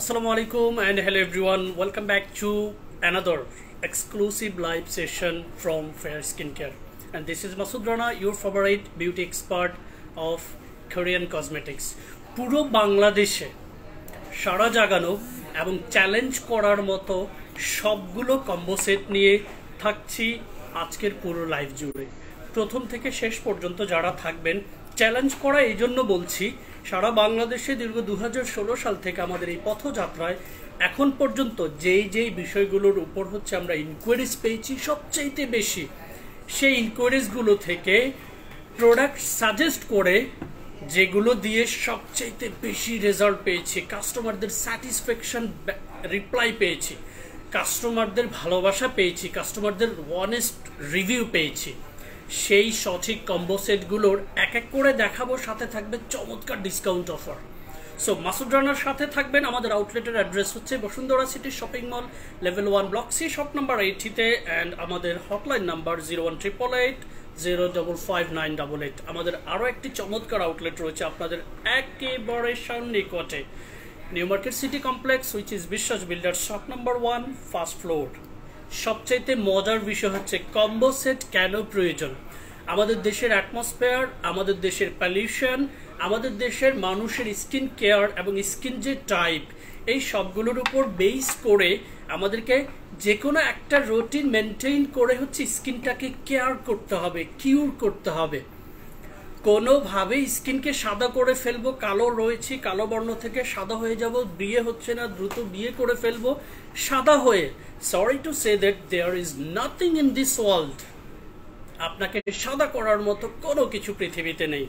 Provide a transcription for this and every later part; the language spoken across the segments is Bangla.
আসসালামু আলাইকুম and hello everyone welcome back to another exclusive live session from fair skin care and this is Masud Rana your favourite beauty expert of Korean cosmetics পুরো বাংলাদেশে সারা জাগানো এবং চ্যালেঞ্জ করার মতো সবগুলো কম্বো সেট নিয়ে থাকছি আজকের পুরো লাইফ জুড়ে। প্রথম থেকে শেষ পর্যন্ত যারা থাকবেন চ্যালেঞ্জ করা এই জন্য বলছি সারা বাংলাদেশে দীর্ঘ দুহাজার ষোলো সাল থেকে আমাদের এই পথযাত্রায় এখন পর্যন্ত যেই যেই বিষয়গুলোর উপর হচ্ছে আমরা ইনকোয়ারিজ পেয়েছি, সবচাইতে বেশি সেই ইনকোয়ারিজগুলো থেকে প্রোডাক্ট সাজেস্ট করে যেগুলো দিয়ে সবচাইতে বেশি রেজাল্ট পেয়েছি কাস্টমারদের স্যাটিসফ্যাকশন রিপ্লাই পেয়েছি কাস্টমারদের ভালোবাসা পেয়েছি কাস্টমারদের অনেস্ট রিভিউ পেয়েছি। সেই সঠিক কম্বো সেটগুলোর এক এক করে দেখাবো, সাথে থাকবে চমৎকার ডিসকাউন্ট অফার সো মাসুদ রানার সাথে থাকবেন আমাদের আউটলেটের অ্যাড্রেস হচ্ছে Bashundhara city shopping mall level one block C shop number এইটিতে and আমাদের hotline number zero one triple eight zero double five nine double eight আমাদের আরও একটি চমৎকার আউটলেট রয়েছে আপনাদের একেবারে সন্নিকটে। New market city complex which is Biswas builder shop number one first floor সবচাইতে মজার বিষয় হচ্ছে কম্বো সেট কেন প্রয়োজন? আমাদের দেশের অ্যাটমসফেয়ার আমাদের দেশের পলিউশন আমাদের দেশের মানুষের স্কিন কেয়ার এবং স্কিন যে টাইপ এই সবগুলোর উপর বেস করে আমাদেরকে যে কোনো একটা রুটিন মেনটেন করে হচ্ছে স্কিনটাকে কেয়ার করতে হবে কিউর করতে হবে। কোনোভাবেই স্কিনকে সাদা করে ফেলব, কালো রয়েছি, কালো বর্ণ থেকে সাদা হয়ে যাব, বিয়ে হচ্ছে না, দ্রুত বিয়ে করে ফেলব, সাদা হয়ে। Sorry to say that there is nothing in this world আপনাকে সাদা করার মতো কোনো কিছু পৃথিবীতে নেই।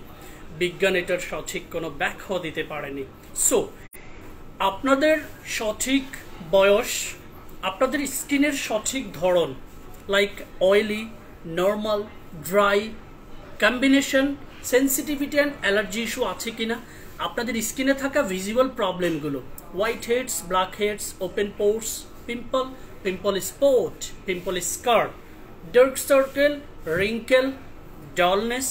বিজ্ঞান এটার সঠিক কোনো ব্যাখ্যা দিতে পারেনি। সো আপনাদের সঠিক বয়স, আপনাদের স্কিনের সঠিক ধরন like oily normal dry combination sensitivity and allergy issue আছে কিনা? আপনাদের স্কিনে থাকা ভিজিবল প্রবলেমগুলো। White heads, black heads, open pores, pimple pimple spot, pimple scar dark circle, wrinkle, dullness,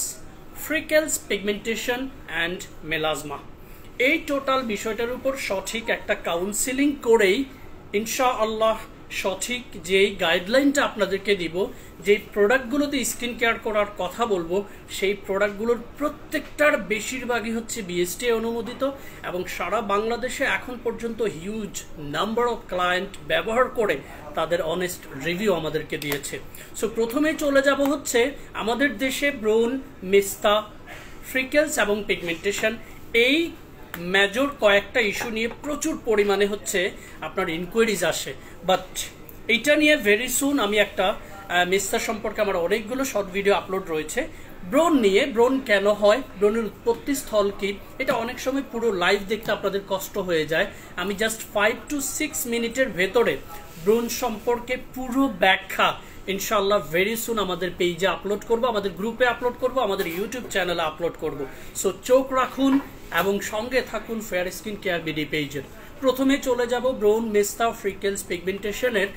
freckles, pigmentation, and melasma. এই টোটাল বিষয়টার উপর সঠিক একটা কাউন্সিলিং করেই ইনশা আল্লাহ সঠিক যেই গাইডলাইনটা আপনাদেরকে দিব যে প্রোডাক্টগুলোতে স্কিন কেয়ার করার কথা বলব, সেই প্রোডাক্টগুলোর প্রত্যেকটার বেশিরভাগই হচ্ছে বিএসটি অনুমোদিত এবং সারা বাংলাদেশে এখন পর্যন্ত হিউজ নাম্বার অফ ক্লায়েন্ট ব্যবহার করে তাদের অনেস্ট রিভিউ আমাদেরকে দিয়েছে। সো প্রথমেই চলে যাব হচ্ছে আমাদের দেশে ব্রোন, মেস্তা, ফ্রিকেলস এবং পিগমেন্টেশন। এই মেজর কয়েকটা ইস্যু নিয়ে প্রচুর পরিমাণে হচ্ছে আপনার ইনকোয়ারিজ আসে। বাট এইটা নিয়ে ভেরি সুন আমি একটা মিস্তার সম্পর্কে আমার অনেকগুলো শর্ট ভিডিও আপলোড রয়েছে। ব্রোন নিয়ে ব্রোন কেন হয় ব্রোনের উৎপত্তি স্থল কি, এটা অনেক সময় পুরো লাইভ দেখতে আপনাদের কষ্ট হয়ে যায়। আমি জাস্ট ফাইভ টু সিক্স মিনিটের ভেতরে ব্রোন সম্পর্কে পুরো ব্যাখ্যা ইনশাল্লাহ ভেরি সুন আমাদের পেজে আপলোড করব, আমাদের গ্রুপে আপলোড করব, আমাদের ইউটিউব চ্যানেলে আপলোড করব। সো চোখ রাখুন এবং সঙ্গে থাকুন ফেয়ার স্কিন কেয়ার বিডি পেজের প্রথমে চলে যাব ব্রাউন মেস্তা ফ্রিকেলস পিগমেন্টেশনের।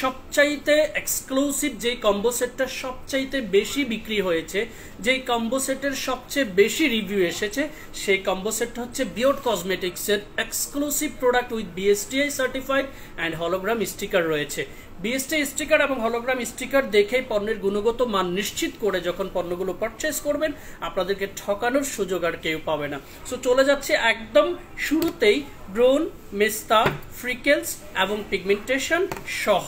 সবচাইতে এক্সক্লুসিভ যে কম্বো সেটটা সবচাইতে বেশি বিক্রি হয়েছে, যেই কম্বো সেটের সবচেয়ে বেশি রিভিউ এসেছে, সেই কম্বো সেটটা হচ্ছে বিয়ড কসমেটিক্সের exclusive product with BSTI certified and hologram sticker রয়েছে। বিএসটি স্টিকার এবং হলোগ্রাম স্টিকার দেখেই পণ্যের গুণগত মান নিশ্চিত করে যখন পণ্যগুলো পারচেস করবেন, আপনাদেরকে ঠকানোর সুযোগ আর কেউ পাবে না। সো চলে যাচ্ছে একদম শুরুতেই ব্রোন মেস্তা ফ্রিকেলস এবং পিগমেন্টেশন সহ।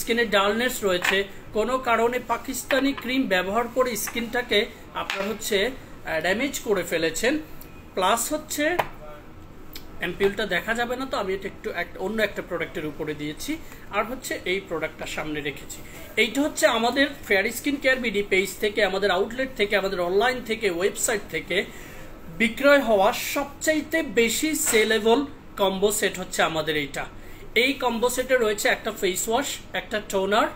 স্কিনের ডালনেস রয়েছে। কোনো কারণে পাকিস্তানি ক্রিম ব্যবহার করে স্কিনটাকে আপনার হচ্ছে ড্যামেজ করে ফেলেছেন। প্লাস হচ্ছে অ্যাম্পিউলটা দেখা যাবে না তো, আমি এটা একটু অন্য একটা প্রোডাক্টের উপরে দিয়েছি। আর হচ্ছে এই প্রোডাক্টটা সামনে রেখেছি। এইটা হচ্ছে আমাদের fair skin care BD page থেকে, আমাদের আউটলেট থেকে, আমাদের অনলাইন থেকে ওয়েবসাইট থেকে বিক্রয় হওয়া সবচাইতে বেশি সেলেবল কম্বো সেট হচ্ছে আমাদের এইটা। এই কম্বো সেটে রয়েছে একটা ফেস ওয়াশ একটা টোনার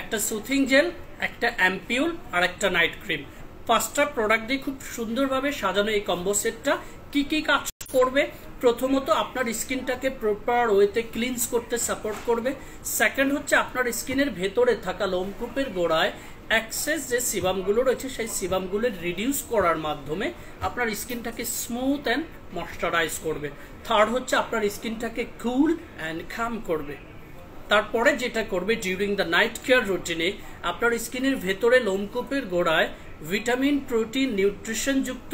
একটা সুথিং জেল একটা অ্যাম্পিউল আর একটা নাইট ক্রিম পাঁচটা প্রোডাক্ট দিয়ে খুব সুন্দরভাবে সাজানো এই কম্বো সেটটা কি কি কাজ করবে প্রথমত আপনার স্কিনটাকে প্রপার ওয়েতে ক্লিনস করতে সাপোর্ট করবে। সেকেন্ড হচ্ছে আপনার স্কিনের ভেতরে থাকা লোমকূপের গোড়ায় অ্যাক্সেস যে সিবামগুলো রয়েছে, সেই সিবামগুলো রিডিউস করার মাধ্যমে আপনার স্কিনটাকে স্মুথ অ্যান্ড ময়শ্চারাইজ করবে। থার্ড হচ্ছে আপনার স্কিনটাকে কুল অ্যান্ড খাম করবে। তারপরে যেটা করবে ডিউরিং দ্য নাইট কেয়ার রুটিনে আপনার স্কিনের ভেতরে লোমকূপের গোড়ায় ভিটামিন প্রোটিন নিউট্রিশনযুক্ত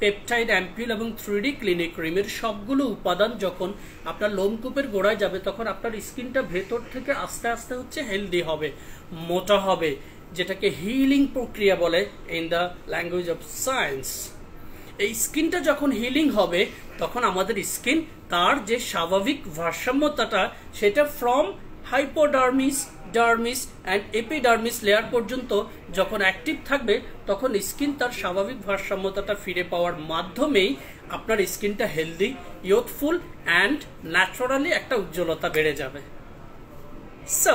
পেপটাইড অ্যাম্পিউল এবং থ্রিডি ক্লিনিক ক্রিমের সবগুলো উপাদান যখন আপনার লোমকূপের গোড়ায় যাবে, তখন আপনার স্কিনটা ভেতর থেকে আস্তে আস্তে হচ্ছে হেলদি হবে, মোটা হবে, যেটাকে হিলিং প্রক্রিয়া বলে in the language of science এই স্কিনটা যখন হিলিং হবে, তখন আমাদের স্কিন তার যে স্বাভাবিক ভারসাম্যতাটা, সেটা from hypodermis dermis and epidermis layer পর্যন্ত যখন অ্যাক্টিভ থাকবে, তখন স্কিন তার স্বাভাবিক ভারসাম্যতাটা ফিরে পাওয়ার মাধ্যমেই আপনার স্কিনটা হেলদি ইয়থফুল অ্যান্ড ন্যাচারালি একটা উজ্জ্বলতা বেড়ে যাবে। সো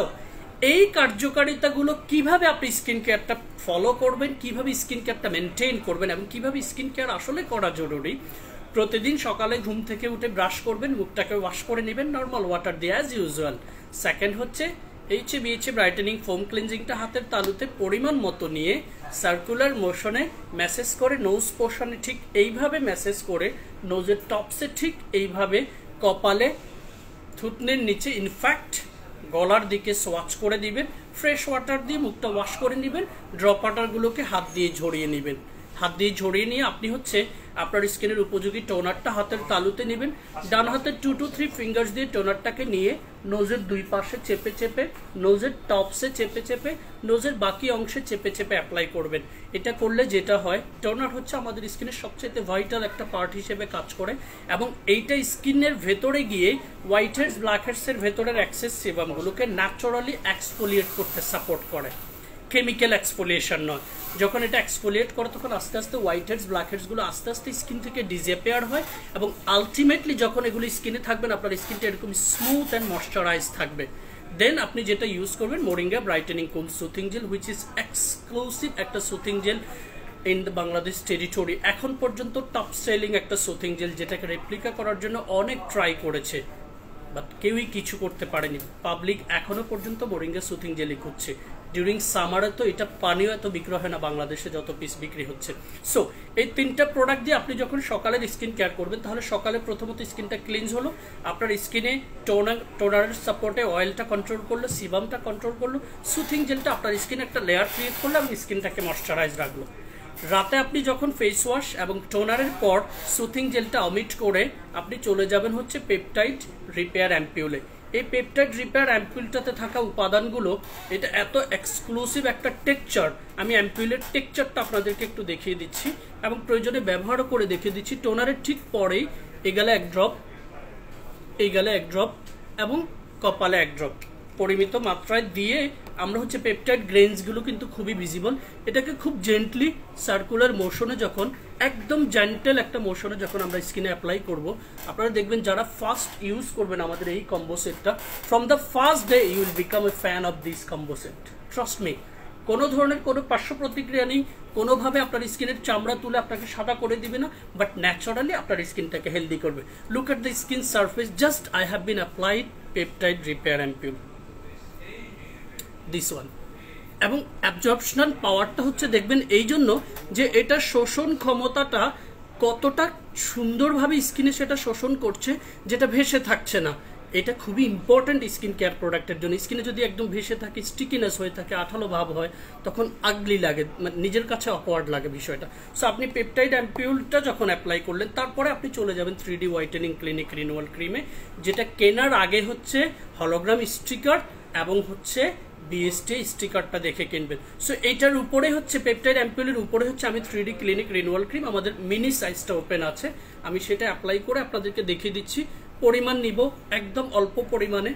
এই কার্যকারিতাগুলো কীভাবে আপনি স্কিন কেয়ারটা ফলো করবেন, কীভাবে স্কিন কেয়ারটা মেনটেন করবেন এবং কীভাবে স্কিন কেয়ার আসলে করা জরুরি? প্রতিদিন সকালে ঘুম থেকে উঠে ব্রাশ করবেন, মুখটাকে ওয়াশ করে নেবেন নর্মাল ওয়াটার দিয়ে অ্যাজ ইউজুয়াল সেকেন্ড হচ্ছে এইচে বিএইচে ব্রাইটেনিং ফোম ক্লিনজিংটা হাতের তালুতে পরিমাণ মতো নিয়ে সার্কুলার মোশনে ম্যাসেজ করে নোজ পোর্শনে ঠিক এইভাবে ম্যাসেজ করে নোজের টপসে ঠিক এইভাবে কপালে থুতনের নিচে ইনফ্যাক্ট গলার দিকে সোয়াচ করে দিবেন ফ্রেশ ওয়াটার দিয়ে মুখটা ওয়াশ করে নেবেন ড্রপ ওয়াটারগুলোকে হাত দিয়ে ঝরিয়ে নেবেন। হাত দিয়ে ঝরিয়ে নিয়ে আপনি হচ্ছে আপনার স্কিনের উপযোগী টোনারটা হাতের তালুতে নেবেন। ডান হাতের টু টু থ্রি ফিঙ্গার্স দিয়ে টোনারটাকে নিয়ে নোজের দুই পাশে চেপে চেপে নোজের টপসে চেপে চেপে নোজের বাকি অংশে চেপে চেপে অ্যাপ্লাই করবেন। এটা করলে যেটা হয়, টোনার হচ্ছে আমাদের স্কিনের সবচেয়ে ভাইটাল একটা পার্ট হিসেবে কাজ করে এবং এইটা স্কিনের ভেতরে গিয়ে হোয়াইট হেডস ব্ল্যাক হেডসের ভেতরের অ্যাক্সেস সেবামগুলোকে ন্যাচারালি এক্সফোলিয়েট করতে সাপোর্ট করে। কেমিক্যাল এক্সফোলিয়েশন নয়। যখন এটা এক্সফোলিয়েট করে, তখন আস্তে আস্তে হোয়াইট হেডস ব্ল্যাক হেডসগুলো আস্তে আস্তে স্কিন থেকে ডিজেপেয়ার হয় এবং আলটিমেটলি যখন এগুলি স্কিনে থাকবেন, আপনার স্কিনটা এরকম স্মুথ অ্যান্ড ময়শ্চারাইজ থাকবে। দেন আপনি যেটা ইউজ করবেন moringa brightening cool soothing gel which is exclusive একটা soothing gel in the Bangladesh territory এখন পর্যন্ত টপ সেলিং একটা সুথিং জেল যেটাকে রেপ্লিকা করার জন্য অনেক ট্রাই করেছে বাট কেউই কিছু করতে পারেনি। পাবলিক এখনও পর্যন্ত মোরিঙ্গা সুথিং জেলি খুঁজছে। ডিউরিং সামারে তো এটা পানিও এত বিক্রয় হয় না, বাংলাদেশে যত পিস বিক্রি হচ্ছে। সো এই তিনটা প্রোডাক্ট দিয়ে আপনি যখন সকালের স্কিন কেয়ার করবেন, তাহলে সকালে প্রথমত স্কিনটা ক্লিনজ হলো, আপনার স্কিনে টোনার টোনারের সাপোর্টে অয়েলটা কন্ট্রোল করল সিবামটা কন্ট্রোল করল সুথিং জেলটা আপনার স্কিনে একটা লেয়ার ক্রিয়েট করল এবং স্কিনটাকে ময়শ্চারাইজ রাখল। রাতে আপনি যখন ফেস ওয়াশ এবং টোনারের পর সুথিং জেলটা অমিট করে আপনি চলে যাবেন হচ্ছে পেপটাইড রিপেয়ার অ্যাম্পিউলে এই পেপটাইড রিপেয়ার অ্যাম্পিউলটাতে থাকা উপাদানগুলো, এটা এত এক্সক্লুসিভ একটা টেকচার আমি অ্যাম্পিউলের টেকচারটা আপনাদেরকে একটু দেখিয়ে দিচ্ছি এবং প্রয়োজনে ব্যবহারও করে দেখিয়ে দিচ্ছি। টোনারের ঠিক পরেই এগালে এক ড্রপ এই গেলে এক ড্রপ এবং কপালে এক ড্রপ পরিমিত মাত্রায় দিয়ে আমরা হচ্ছে পেপটাইড গ্রেনসগুলো কিন্তু খুবই ভিজিবল এটাকে খুব জেন্টলি সার্কুলার মোশনে যখন, একদম জেন্টেল একটা মোশনে যখন আমরা স্কিনে অ্যাপ্লাই করব, আপনারা দেখবেন যারা ফার্স্ট ইউজ করবেন আমাদের এই কম্বো সেটটা from the first day you will become a fan of this combo set trust me কোনো ধরনের কোনো পার্শ্ব প্রতিক্রিয়া নেই, কোনোভাবে আপনার স্কিনের চামড়া তুলে আপনাকে সাদা করে দিবে না বাট ন্যাচারালি আপনার স্কিনটাকে হেলদি করবে। Look at the skin surface just I have been applied peptide repair ampoule this one এবং অ্যাবজর্পশনাল পাওয়ারটা হচ্ছে দেখবেন এই জন্য যে এটা শোষণ ক্ষমতাটা কতটা সুন্দরভাবে স্কিনে সেটা শোষণ করছে, যেটা ভেসে থাকছে না। এটা খুবই ইম্পর্ট্যান্ট স্কিন কেয়ার প্রোডাক্টের জন্য। স্কিনে যদি একদম ভেসে থাকে স্টিকিনেস হয়ে থাকে, আঠালো ভাব হয়, তখন আগলি লাগে মানে নিজের কাছে অকওয়ার্ড লাগে বিষয়টা। সো আপনি পেপটাইড অ্যাম্পিউলটা যখন অ্যাপ্লাই করলেন, তারপরে আপনি চলে যাবেন three D whitening clinic renewal ক্রিমে যেটা কেনার আগে হচ্ছে হলোগ্রাম স্টিকার এবং হচ্ছে বিএসটি স্টিকারটা দেখে কিনবেন। সো এটার উপরে হচ্ছে পেপটাইড অ্যাম্পিউলের উপরে হচ্ছে আমি three D clinic renewal cream আমাদের মিনি সাইজটা ওপেন আছে। আমি সেটা অ্যাপ্লাই করে আপনাদেরকে দেখিয়ে দিচ্ছি। পরিমাণ নিব, একদম অল্প পরিমাণে।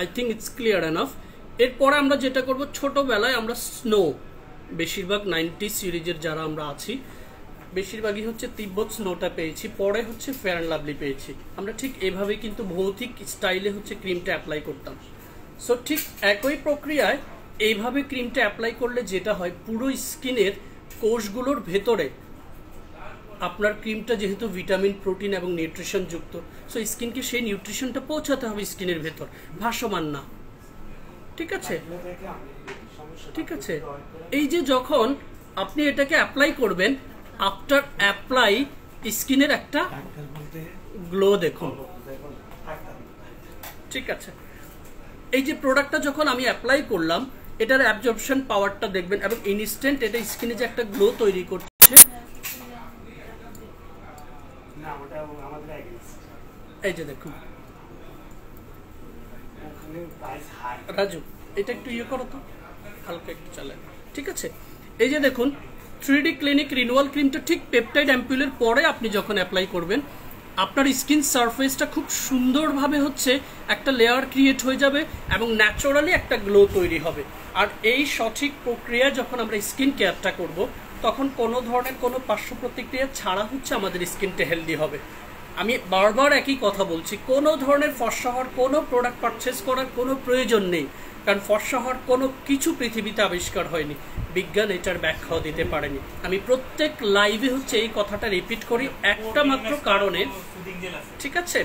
I think it's clear enough এরপরে আমরা যেটা করব, ছোটোবেলায় আমরা স্নো বেশিরভাগ নাইনটি সিরিজের যারা আমরা আছি, বেশিরভাগই হচ্ছে তিব্বত স্নোটা পেয়েছি, পরে হচ্ছে ফেয়ার অ্যান্ড লাভলি পেয়েছি। আমরা ঠিক এভাবে কিন্তু ভৌতিক স্টাইলে হচ্ছে ক্রিমটা অ্যাপ্লাই করতাম। সো ঠিক একই প্রক্রিয়ায় এইভাবে ক্রিমটা অ্যাপ্লাই করলে যেটা হয় পুরো স্কিনের কোষগুলোর ভেতরে আপনার ক্রিমটা যেহেতু ভিটামিন প্রোটিন এবং নিউট্রিশন যুক্ত সো স্কিনকে সেই নিউট্রিশনটা পৌঁছাতে হবে স্কিনের ভেতর ভাসমান না। ঠিক আছে? ঠিক আছে? এই যে যখন আপনি এটাকে অ্যাপ্লাই করবেন আফটার অ্যাপ্লাই স্কিনের একটা গ্লো দেখুন। ঠিক আছে? এই যে প্রোডাক্টটা যখন আমি অ্যাপ্লাই করলাম এটার অ্যাবজর্পশন পাওয়ারটা দেখবেন এবং ইনস্ট্যান্ট এটা স্কিনে যে একটা গ্লো তৈরি করছে। না ওটা আমাদের এই যে দেখুন। রাজু এটা একটু ইয়ে করো তো হালকা একটু চালে ঠিক আছে? এই যে দেখুন থ্রি ডি ক্লিনিক রিনুয়াল ক্রিমটা ঠিক পেপটাইড অ্যাম্পুলের পরে আপনি যখন অ্যাপ্লাই করবেন আপনার স্কিন সারফেসটা খুব সুন্দরভাবে হচ্ছে একটা লেয়ার ক্রিয়েট হয়ে যাবে এবং ন্যাচারালি একটা গ্লো তৈরি হবে। আর এই সঠিক প্রক্রিয়া যখন আমরা স্কিন কেয়ারটা করব, তখন কোনো ধরনের কোনো পার্শ্ব প্রতিক্রিয়া ছাড়া হচ্ছে আমাদের স্কিনটা হেলদি হবে। আমি বারবার একই কথা বলছি, কোনো ধরনের ফর্সা হওয়ার কোনো প্রোডাক্ট পারচেস করার কোনো প্রয়োজন নেই। কারণ ফর্সা হওয়ার কোনো কিছু পৃথিবীতে আবিষ্কার হয়নি। বিজ্ঞান এটার ব্যাখ্যাও দিতে পারেনি। আমি প্রত্যেক লাইভে হচ্ছে এই কথাটা রিপিট করি একটা মাত্র কারণে। ঠিক আছে?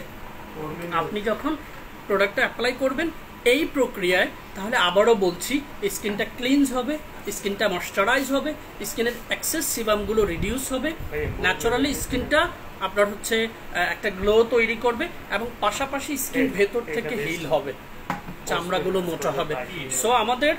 আপনি যখন প্রোডাক্টটা অ্যাপ্লাই করবেন এই প্রক্রিয়ায় তাহলে আবারও বলছি স্কিনটা ক্লিনস হবে স্কিনটা ময়শ্চারাইজ হবে স্কিনের অ্যাক্সেস সিবামগুলো রিডিউস হবে। ন্যাচারালি স্কিনটা আপনার হচ্ছে একটা গ্লো তৈরি করবে এবং পাশাপাশি স্কিন ভেতর থেকে হিল হবে। চামড়াগুলো মোটা হবে। সো আমাদের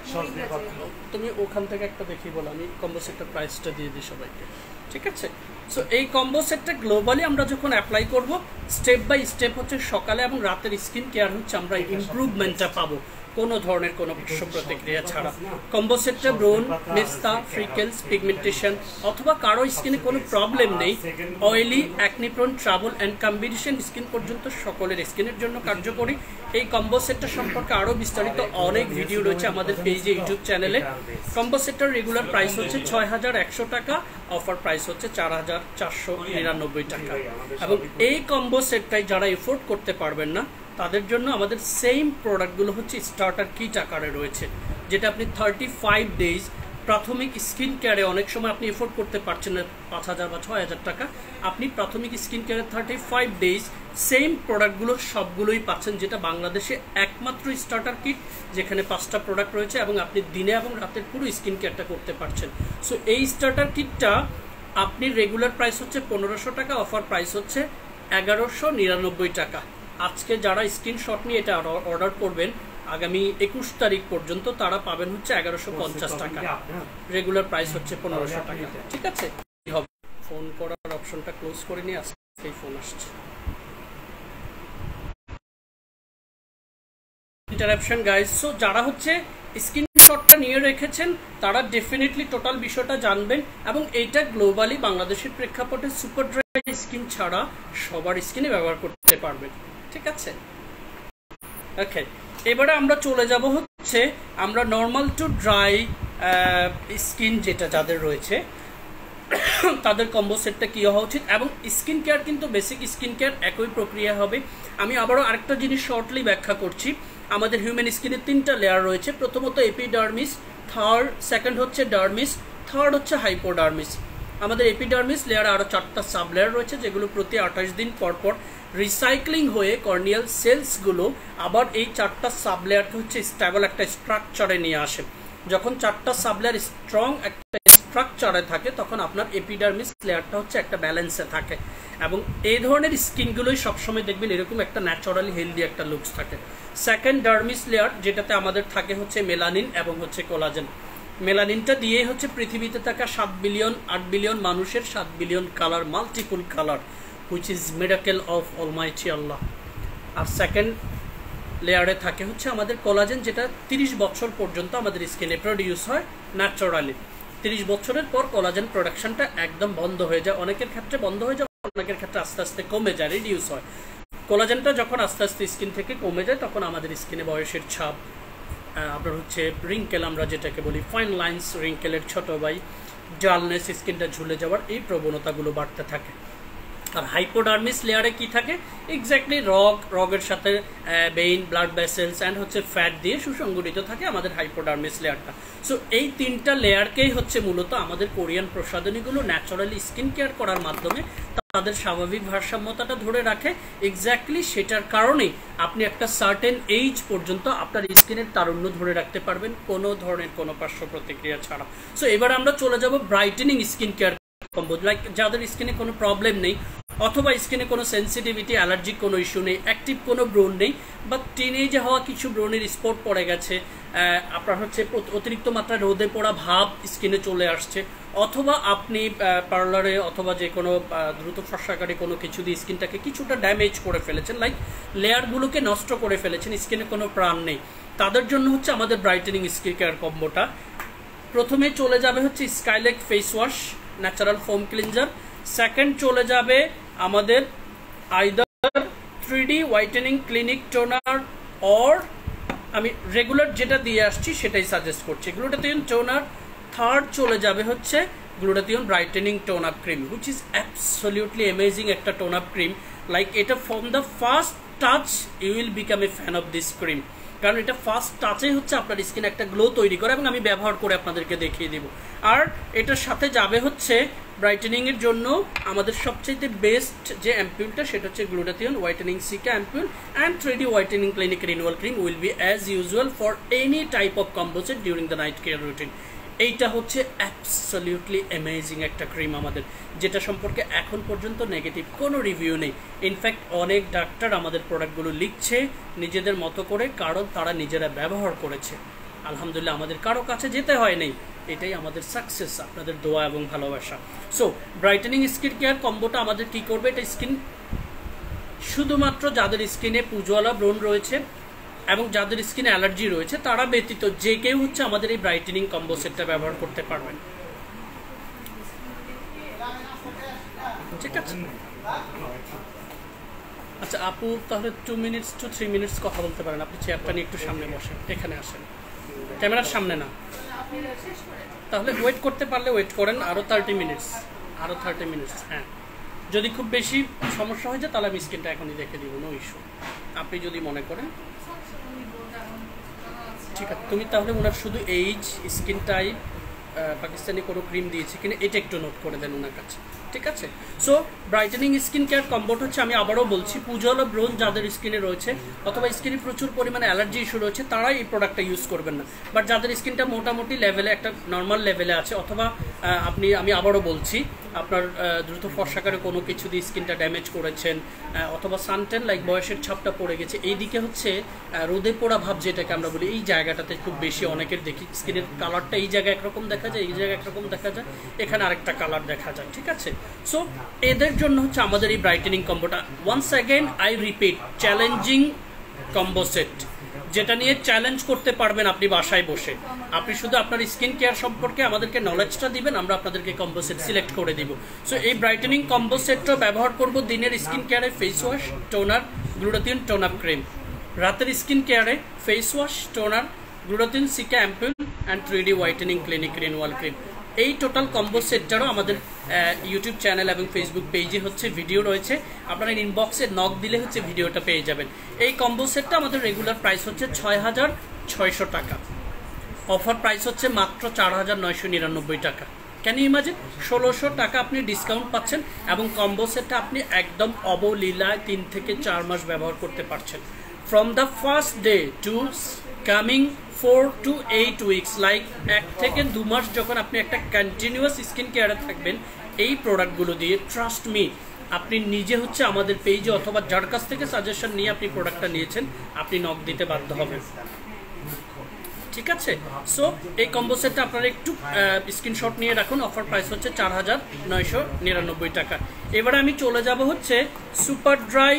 তুমি ওখান থেকে একটা দেখি বলো, আমি কম্বো সেটটা প্রাইসটা দিয়ে দিই সবাইকে। ঠিক আছে? সো এই কম্বো সেটটা গ্লোবালি আমরা যখন অ্যাপ্লাই করব স্টেপ বাই স্টেপ হচ্ছে সকালে এবং রাতের স্কিন কেয়ার হচ্ছে, আমরা ইমপ্রুভমেন্টটা পাবো। কোনো ধরনের কোনো পার্শ্ব প্রতিক্রিয়া ছাড়া। কম্বো সেটটা ব্রোন, মেস্তা, ফ্রিকেলস, পিগমেন্টেশন অথবা কারও স্কিনে কোনো প্রবলেম নেই। Oily, acne prone travel and combination skin পর্যন্ত সকলের স্কিনের জন্য কার্যকরী। এই কম্বো সেটটা সম্পর্কে আরও বিস্তারিত অনেক ভিডিও রয়েছে আমাদের পেজে, ইউটিউব চ্যানেলে। কম্বো সেটটার রেগুলার প্রাইস হচ্ছে ছয় হাজার একশো টাকা, অফার প্রাইস হচ্ছে চার হাজার চারশো নিরানব্বই টাকা। এবং এই কম্বো সেটটাই যারা এফোর্ড করতে পারবেন না তাদের জন্য আমাদের সেম প্রোডাক্টগুলো হচ্ছে স্টার্টার কিট আকারে রয়েছে, যেটা আপনি থার্টি ফাইভ ডেজ প্রাথমিক স্কিন কেয়ারে অনেক সময় আপনি এফোর্ড করতে পারছেন না, পাঁচ হাজার বা ছয় হাজার টাকা। আপনি প্রাথমিক স্কিন কেয়ারে থার্টি ফাইভ ডেজ সেম প্রোডাক্টগুলো সবগুলোই পাচ্ছেন, যেটা বাংলাদেশে একমাত্র স্টার্টার কিট যেখানে পাঁচটা প্রোডাক্ট রয়েছে এবং আপনি দিনে এবং রাতের পুরো স্কিন কেয়ারটা করতে পারছেন। সো এই স্টার্টার কিটটা আপনি রেগুলার প্রাইস হচ্ছে পনেরোশো টাকা অফার প্রাইস হচ্ছে এগারোশো নিরানব্বই টাকা। আজকে যারা স্ক্রিনশট নিয়ে এটা অর্ডার করবেন আগামী একুশ তারিখ পর্যন্ত তারা পাবেন হচ্ছে এগারোশো পঞ্চাশ টাকা। রেগুলার প্রাইস হচ্ছে পনেরোশো টাকা। ঠিক আছে? হবে ফোন করার অপশনটা ক্লোজ করে নিয়ে আজকেই ফোন আসছে। ইন্টারাপশন গাইজ সো যারা হচ্ছে স্ক্রিনশটটা নিয়ে রেখেছেন তারা ডেফিনেটলি টোটাল বিষয়টা জানবেন এবং এইটা গ্লোবালি বাংলাদেশের প্রেক্ষাপটে সুপার ড্রাই স্কিন ছাড়া সবার স্কিনে ব্যবহার করতে পারবেন। ঠিক আছে? ওকে এবারে আমরা চলে যাব হচ্ছে আমরা নর্মাল টু ড্রাই স্কিন যেটা যাদের রয়েছে, তাদের কম্বো সেটটা কী হওয়া উচিত এবং স্কিন কেয়ার কিন্তু বেসিক স্কিন কেয়ার একই প্রক্রিয়া হবে। আমি আবারও আরেকটা জিনিস শর্টলি ব্যাখ্যা করছি। আমাদের হিউম্যান স্কিনের তিনটা লেয়ার রয়েছে। প্রথমত এপিডার্মিস থার্ড সেকেন্ড হচ্ছে ডার্মিস থার্ড হচ্ছে হাইপোডার্মিস আমাদের এপিডার্মিস লেয়ারে আরও চারটা সাব লেয়ার রয়েছে, যেগুলো প্রতি আঠাশ দিন পর পর রিসাইক্লিং হয়ে কর্নিয়াল সেলসগুলো আবার এই চারটা সাব লেয়ারকে হচ্ছে স্ট্যাবল একটা স্ট্রাকচারে নিয়ে আসে। যখন চারটা সাব লেয়ার স্ট্রং একটা স্ট্রাকচারে থাকে, তখন আপনার এপিডার্মিস লেয়ারটা হচ্ছে একটা ব্যালেন্সে থাকে। এবং এই ধরনের স্কিনগুলোই সবসময় দেখবেন এরকম একটা ন্যাচারালি হেলদি একটা লুকস থাকে। সেকেন্ড ডার্মিস লেয়ার যেটাতে আমাদের থাকে হচ্ছে মেলানিন এবং হচ্ছে কোলাজেন মেলানিনটা দিয়ে হচ্ছে পৃথিবীতে থাকা সাত বিলিয়ন আট বিলিয়ন মানুষের সাত billion colour multiple colour which is মেডাকেল of Almighty আল্লাহ আর সেকেন্ড লেয়ারে থাকে হচ্ছে আমাদের কোলাজেন যেটা তিরিশ বছর পর্যন্ত আমাদের স্কিনে প্রডিউস হয় ন্যাচারালি তিরিশ বছরের পর কোলাজেন প্রোডাকশনটা একদম বন্ধ হয়ে যায়। অনেকের ক্ষেত্রে বন্ধ হয়ে যায়, অনেকের ক্ষেত্রে আস্তে আস্তে কমে যায় রিডিউস হয়। কোলাজেনটা যখন আস্তে আস্তে স্কিন থেকে কমে যায়, তখন আমাদের স্কিনে বয়সের ছাপ আপনার হচ্ছে রিঙ্কেল, আমরা যেটাকে বলি ফাইন লাইন্স রিঙ্কেলের ছোট বাই ডালনেস স্কিনটা ঝুলে যাওয়ার এই প্রবণতাগুলো বাড়তে থাকে। আর হাইপোডার্মিস লেয়ারে কি থাকে? এক্স্যাক্টলি রগ রগের সাথে বেইন ব্লাড ভেসেলস অ্যান্ড হচ্ছে ফ্যাট দিয়ে সুসংগঠিত থাকে আমাদের হাইপোডার্মিস লেয়ারটা সো এই তিনটা লেয়ারকেই হচ্ছে মূলত আমাদের কোরিয়ান প্রসাধনীগুলো ন্যাচারালি স্কিন কেয়ার করার মাধ্যমে তাদের স্বাভাবিক ভারসাম্যতাটা ধরে রাখে। এক্স্যাক্টলি সেটার কারণেই আপনি একটা সার্টেন এইজ পর্যন্ত আপনার স্কিনের তারুণ্য ধরে রাখতে পারবেন কোনো ধরনের কোনো পার্শ্ব প্রতিক্রিয়া ছাড়া। সো এবার আমরা চলে যাব brightening skin care combo like যাদের স্কিনে কোনো প্রবলেম নেই, অথবা স্কিনে কোনো সেন্সিটিভিটি অ্যালার্জিক কোনো ইস্যু নেই অ্যাক্টিভ কোনো ব্রণ নেই বা টিনেজে হওয়া কিছু ব্রণের স্পট পড়ে গেছে আপনার হচ্ছে অতিরিক্ত মাত্রায় রোদে পড়া ভাব স্কিনে চলে আসছে, অথবা আপনি পার্লারে অথবা যে কোনো দ্রুত ফর্সাকারী কোনো কিছু দিয়ে স্কিনটাকে কিছুটা ড্যামেজ করে ফেলেছেন লাইক লেয়ারগুলোকে নষ্ট করে ফেলেছেন, স্কিনে কোনো প্রাণ নেই, তাদের জন্য হচ্ছে আমাদের ব্রাইটেনিং স্কিন কেয়ার কম্বোটা প্রথমে চলে যাবে হচ্ছে Skylake face wash natural foam cleanser second চলে যাবে আমাদের either three D whitening clinic toner or আমি রেগুলার যেটা দিয়ে আসছি সেটাই সাজেস্ট করছি। গ্লুটাথিয়ন টোনার থার্ড চলে যাবে হচ্ছে glutathione brightening tone up cream which is absolutely amazing একটা টোন আপ ক্রিম লাইক এটা from the first touch you will become a fan of this cream কারণ এটা ফার্স্ট টাচেই হচ্ছে আপনার স্কিন একটা গ্লো তৈরি করে এবং আমি ব্যবহার করে আপনাদেরকে দেখিয়ে দিব। আর এটার সাথে যাবে হচ্ছে ব্রাইটেনিংয়ের জন্য আমাদের সবচেয়ে বেস্ট যে অ্যাম্পিউলটা সেটা হচ্ছে glutathione whitening cica ampoule and three D whitening clinic renewal cream will be as usual for any type of combo set during the night care routine এইটা হচ্ছে অ্যাবসলিউটলি অ্যামেজিং একটা ক্রিম আমাদের, যেটা সম্পর্কে এখন পর্যন্ত নেগেটিভ কোনো রিভিউ নেই। ইনফ্যাক্ট অনেক ডাক্তার আমাদের প্রোডাক্টগুলো লিখছে নিজেদের মতো করে, কারণ তারা নিজেরা ব্যবহার করেছে। আলহামদুলিল্লাহ, আমাদের কারও কাছে যেতে হয় নেই এটাই আমাদের সাকসেস আপনাদের দোয়া এবং ভালোবাসা। সো ব্রাইটেনিং স্কিন কেয়ার কম্বোটা আমাদের কি করবে? এটা স্কিন শুধুমাত্র যাদের স্কিনে পুজোয়ালা ব্রণ রয়েছে এবং যাদের স্কিনে অ্যালার্জি রয়েছে, তারা ব্যতীত যে কেউ হচ্ছে আমাদের এই ব্রাইটেনিং কম্বো সেটটা ব্যবহার করতে পারবেন। ঠিক আছে? আচ্ছা আপু, তাহলে two minutes two three minutes কথা বলতে পারেন। আপনি চেয়ারটা নিয়ে একটু সামনে বসেন, এখানে আসেন। ক্যামেরার সামনে না। তাহলে ওয়েট করতে পারলে ওয়েট করেন আরও থার্টি মিনিটস আরও থার্টি মিনিটস হ্যাঁ। যদি খুব বেশি সমস্যা হয়ে যায়, তাহলে আমি স্কিনটা এখনই দেখে দিব নো ইস্যু আপনি যদি মনে করেন ঠিক আছে। তুমি তাহলে ওনার শুধু এইজ স্কিন টাইপ পাকিস্তানি কোনো ক্রিম দিয়েছে কিনা এটা একটু নোট করে দেন ওনার কাছে। ঠিক আছে? সো ব্রাইটেনিং স্কিন কেয়ার কম্বোট হচ্ছে, আমি আবারও বলছি পুজল ব্রোন যাদের স্কিনে রয়েছে, অথবা স্কিনে প্রচুর পরিমাণে অ্যালার্জি ইস্যু রয়েছে, তারাই এই প্রোডাক্টটা ইউজ করবেন না। বাট যাদের স্কিনটা মোটামুটি লেভেলে একটা নর্মাল লেভেলে আছে, অথবা আপনি, আমি আবারও বলছি, আপনার দ্রুত ফর্সাকারে কোনো কিছু দিয়ে স্কিনটা ড্যামেজ করেছেন অথবা সানটেন লাইক বয়সের ছাপটা পড়ে গেছে এই দিকে হচ্ছে রোদে পোড়া ভাব যেটাকে আমরা বলি, এই জায়গাটাতে খুব বেশি অনেকের দেখি, স্কিনের কালারটা এই জায়গায় একরকম দেখা যায়, এই জায়গায় একরকম দেখা যায়, এখানে আরেকটা কালার দেখা যায়, ঠিক আছে? সো এদের জন্য হচ্ছে আমাদের এই brightening কম্বোটা once again I repeat challenging combo set যেটা নিয়ে চ্যালেঞ্জ করতে পারবেন আপনি বাসায় বসে। আপনি শুধু আপনার স্কিন কেয়ার সম্পর্কে আমাদেরকে নলেজটা দিবেন, আমরা আপনাদেরকে কম্বো সেট সিলেক্ট করে দিব। সো এই ব্রাইটেনিং কম্বো সেটটা ব্যবহার করব দিনের স্কিন কেয়ারে face wash toner glutathione tone up cream রাতের স্কিন কেয়ারে face wash toner glutathione cica ampoule and three D whitening clinic renewal cream এই টোটাল কম্বো সেটটারও আমাদের ইউটিউব চ্যানেল এবং ফেসবুক পেজে হচ্ছে ভিডিও রয়েছে। আপনারা ইনবক্সে নক দিলে হচ্ছে ভিডিওটা পেয়ে যাবেন। এই কম্বো সেটটা আমাদের রেগুলার প্রাইস হচ্ছে ছয় হাজার ছয়শো টাকা। অফার প্রাইস হচ্ছে মাত্র চার হাজার নয়শো নিরানব্বই টাকা। কেন ইমাজিন ষোলোশো টাকা আপনি ডিসকাউন্ট পাচ্ছেন এবং কম্বো সেটটা আপনি একদম অবলীলায় তিন থেকে চার মাস ব্যবহার করতে পারছেন। From the first day to coming four to eight weeks like এক থেকে দু মাস যখন আপনি একটা কন্টিনিউয়াস স্কিন কেয়ারে থাকবেন, এই প্রোডাক্টগুলো দিয়ে ট্রাস্ট মি আপনি নিজে হচ্ছে আমাদের পেজে অথবা যার কাছ থেকে সাজেশন নিয়ে আপনি প্রোডাক্টটা নিয়েছেন, আপনি নখ দিতে বাধ্য হবেন। ঠিক আছে? সো এই কম্বো সেটটা আপনারা একটু স্ক্রিনশট নিয়ে রাখুন। অফার প্রাইস হচ্ছে চার হাজার নয়শো নিরানব্বই টাকা। এবারে আমি চলে যাব হচ্ছে super dry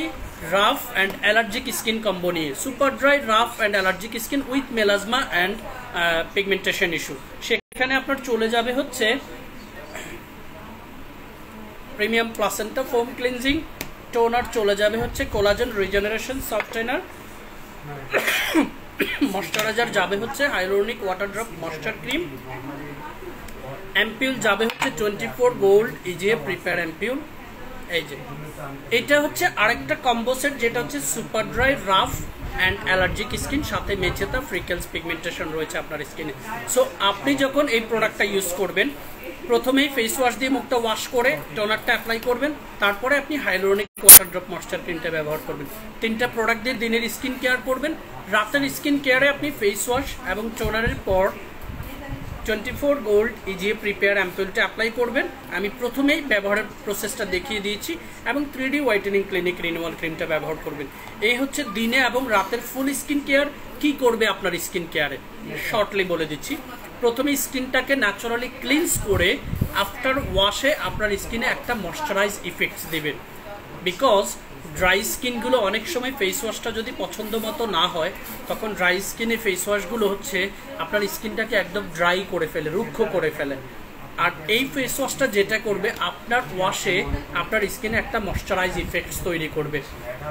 rough and allergic skin combo নিয়ে। Super dry rough and allergic skin with melasma and pigmentation issue সেখানে আপনার চলে যাবে হচ্ছে premium placenta foam cleansing toner চলে যাবে হচ্ছে কোলাজেন রিজেনারেশন সফটেনার ময়শ্চারাইজার যাবে হচ্ছে hyaluronic water drop moisture cream. Ampoule যাবে হচ্ছে twenty four gold EGA prepare ampoule. এই যে, এটা হচ্ছে আরেকটা কম্বো সেট, যেটা হচ্ছে super dry, rough and allergic skin, সাথে মেঝেতা, ফ্রিকেলস পিগমেন্টেশন রয়েছে আপনার স্কিনে। সো আপনি যখন এই প্রোডাক্টটা ইউজ করবেন প্রথমেই ফেস ওয়াশ দিয়ে মুখটা ওয়াশ করে টোনারটা অ্যাপ্লাই করবেন, তারপরে আপনি হাইলোনিক ওয়াটার ড্রপ ময়েশ্চার ক্রিমটা ব্যবহার করবেন। তিনটা প্রোডাক্ট দিয়ে দিনের স্কিন কেয়ার করবেন। রাতের স্কিন কেয়ারে আপনি ফেস ওয়াশ এবং টোনারের পর twenty four gold EGA prepare অ্যাম্পুলটা apply করবেন। আমি প্রথমেই ব্যবহারের প্রসেসটা দেখিয়ে দিয়েছি এবং three D whitening clinic renewal ক্রিমটা ব্যবহার করবেন। এই হচ্ছে দিনে এবং রাতের ফুল স্কিন কেয়ার কি করবে আপনার স্কিন কেয়ারে শর্টলি বলে দিচ্ছি। প্রথমে স্কিনটাকে ন্যাচারালি ক্লিনস করে আফটার ওয়াশে আপনার স্কিনে একটা ময়শ্চারাইজ ইফেক্টস দেবেন বিকজ ড্রাই স্কিনগুলো অনেক সময় ফেস ওয়াশটা যদি পছন্দ মতো না হয়, তখন ড্রাই স্কিনে ফেস ওয়াশগুলো হচ্ছে আপনার স্কিনটাকে একদম ড্রাই করে ফেলে, রুক্ষ করে ফেলে। আর এই ফেস ওয়াশটা যেটা করবে, আপনার ওয়াশে আপনার স্কিনে একটা ময়শ্চারাইজ ইফেক্টস তৈরি করবে।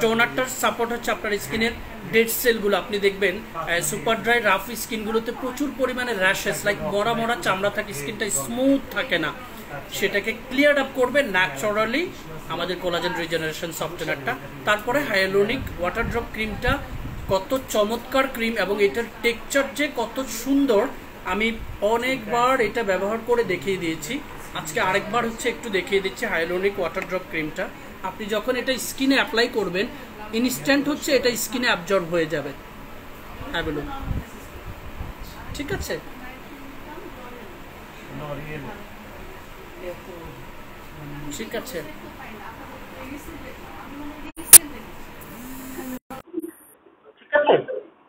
টোনারটার সাপোর্ট হচ্ছে আপনার স্কিনের ডেড সেলগুলো আপনি দেখবেন সুপার ড্রাই রাফ স্কিনগুলোতে প্রচুর পরিমাণে র্যাশেস লাইক মরা মরা চামড়া থাকে স্কিনটা স্মুথ থাকে না। সেটাকে ক্লিয়ার আপ করবে ন্যাচারালি আমাদের কোলাজেন রিজেনারেশন সফটওয়্যারটা তারপরে হায়ালোনিক ওয়াটার ড্রপ ক্রিমটা কত চমৎকার ক্রিম এবং এটার টেক্সচার যে কত সুন্দর আমি অনেকবার এটা ব্যবহার করে দেখিয়ে দিয়েছি। আজকে আরেকবার হচ্ছে একটু দেখিয়ে দিচ্ছি হায়ালোনিক ওয়াটার ড্রপ ক্রিমটা। আপনি যখন এটা স্কিনে অ্যাপ্লাই করবেন ইনস্ট্যান্ট হচ্ছে এটা স্কিনে অ্যাবজর্ব হয়ে যাবে। হ্যাঁ ঠিক আছে? ঠিক আছে। ঠিক আছে?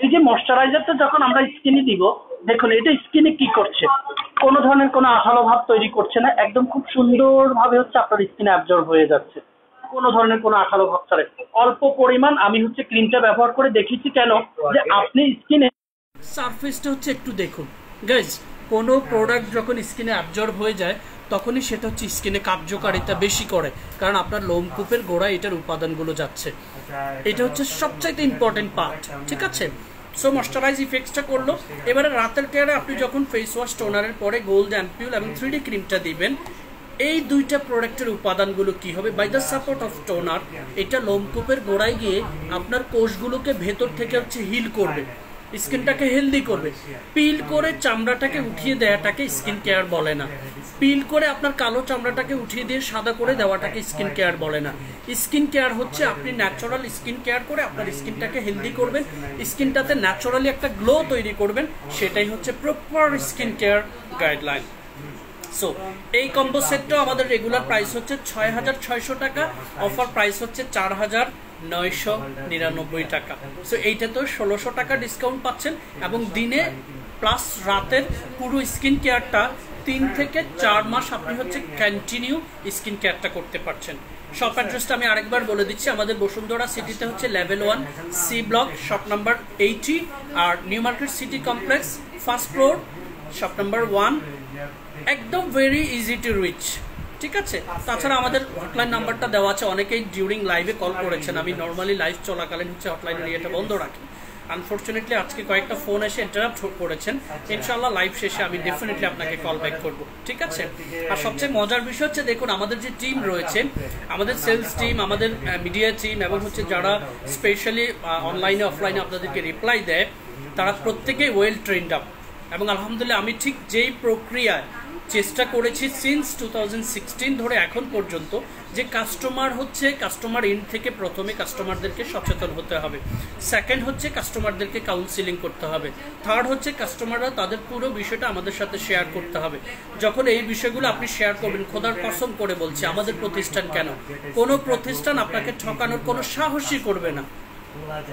এই যে ময়শ্চারাইজারটা যখন আমরা স্কিনে দিব দেখুন এটা স্কিনে কি করছে? কোনো ধরনের কোনো আঠালো ভাব তৈরি করছে না, একদম খুব সুন্দরভাবে হচ্ছে আপনার স্কিনে অ্যাবজর্ব হয়ে যাচ্ছে। কোনো ধরনের কোনো আঠালো ভাব ছাড়ে। অল্প পরিমাণ, আমি হচ্ছে ক্রিমটা ব্যবহার করে দেখেছি কেন? যে আপনি স্কিনে সারফেসটা হচ্ছে একটু দেখুন। গাইজ কোনো প্রোডাক্ট যখন স্কিনে অ্যাবজর্ব হয়ে যায়, তখনই সেটা হচ্ছে স্কিনে কার্যকারিতা বেশি করে। কারণ আপনার লোমকূপের গোড়ায় এটার উপাদানগুলো যাচ্ছে। এটা হচ্ছে সবচাইতে ইম্পর্টেন্ট পার্ট ঠিক আছে? সো ময়শ্চারাইজ ইফেক্টসটা করল। এবারে রাতের কেয়ারে আপনি যখন ফেস ওয়াশ টোনারের পরে গোল্ড অ্যাম্পিউল এবং থ্রি ক্রিমটা দিবেন, এই দুইটা প্রোডাক্টের উপাদানগুলো কি হবে? By the support of toner এটা লোমকূপের গোড়ায় গিয়ে আপনার কোষগুলোকে ভেতর থেকে হচ্ছে হিল করবে। স্কিনটাকে হেলদি করবে। পিল করে চামড়াটাকে উঠিয়ে দেওয়াটাকে স্কিন কেয়ার বলে না। পিল করে আপনার কালো চামড়াটাকে উঠিয়ে দিয়ে সাদা করে দেওয়াটাকে স্কিন কেয়ার বলে না। স্কিন কেয়ার হচ্ছে আপনি ন্যাচারাল স্কিন কেয়ার করে আপনার স্কিনটাকে হেলদি করবেন। স্কিনটাতে ন্যাচারালি একটা গ্লো তৈরি করবেন। সেটাই হচ্ছে proper skin care guideline so এই কম্বো সেটটাও আমাদের রেগুলার প্রাইস হচ্ছে ছয় হাজার ছয়শো টাকা। অফার প্রাইস হচ্ছে চার হাজার নয়শো নিরানব্বই টাকা। সো এইটা তো ষোলোশো টাকা ডিসকাউন্ট পাচ্ছেন এবং দিনে প্লাস রাতের পুরো স্কিন কেয়ারটা তিন থেকে চার মাস আপনি হচ্ছে কন্টিনিউ স্কিন কেয়ারটা করতে পারছেন। শপ অ্যাড্রেসটা আমি আরেকবার বলে দিচ্ছি। আমাদের বসুন্ধরা সিটিতে হচ্ছে level one C block shop number eighty আর new market city complex first floor shop number one একদম ভেরি ইজি টু রিচ ঠিক আছে? তাছাড়া আমাদের হটলাইন নাম্বারটা দেওয়া আছে অনেকেই ডিউরিং লাইভে কল করেছেন। আমি নর্মালি লাইভ চলাকালীন হচ্ছে হটলাইনের ইয়েটা বন্ধ রাখি। আনফর্চুনেটলি আজকে কয়েকটা ফোন এসে ইন্টারাপ্ট করেছেন। ইনশাল্লাহ লাইভ শেষে আমি ডেফিনেটলি আপনাকে কল ব্যাক করব ঠিক আছে? আর সবচেয়ে মজার বিষয় হচ্ছে দেখুন আমাদের যে টিম রয়েছে আমাদের সেলস টিম আমাদের মিডিয়া টিম এবং হচ্ছে যারা স্পেশালি অনলাইনে অফলাইনে আপনাদেরকে রিপ্লাই দেয় তারা প্রত্যেকেই ওয়েল ট্রেন্ড আপ এবং আলহামদুলিল্লাহ আমি ঠিক যেই প্রক্রিয়ায় চেষ্টা করেছি সিন্স টু ধরে এখন পর্যন্ত যে কাস্টমার হচ্ছে কাস্টমার ইন থেকে প্রথমে কাস্টমারদেরকে সচেতন হতে হবে। সেকেন্ড হচ্ছে কাস্টমারদেরকে কাউন্সিলিং করতে হবে। থার্ড হচ্ছে কাস্টমাররা তাদের পুরো বিষয়টা আমাদের সাথে শেয়ার করতে হবে। যখন এই বিষয়গুলো আপনি শেয়ার করবেন, খোদার কসম করে বলছি, আমাদের প্রতিষ্ঠান কেন? কোনো প্রতিষ্ঠান আপনাকে ঠকানোর কোনো সাহসই করবে না।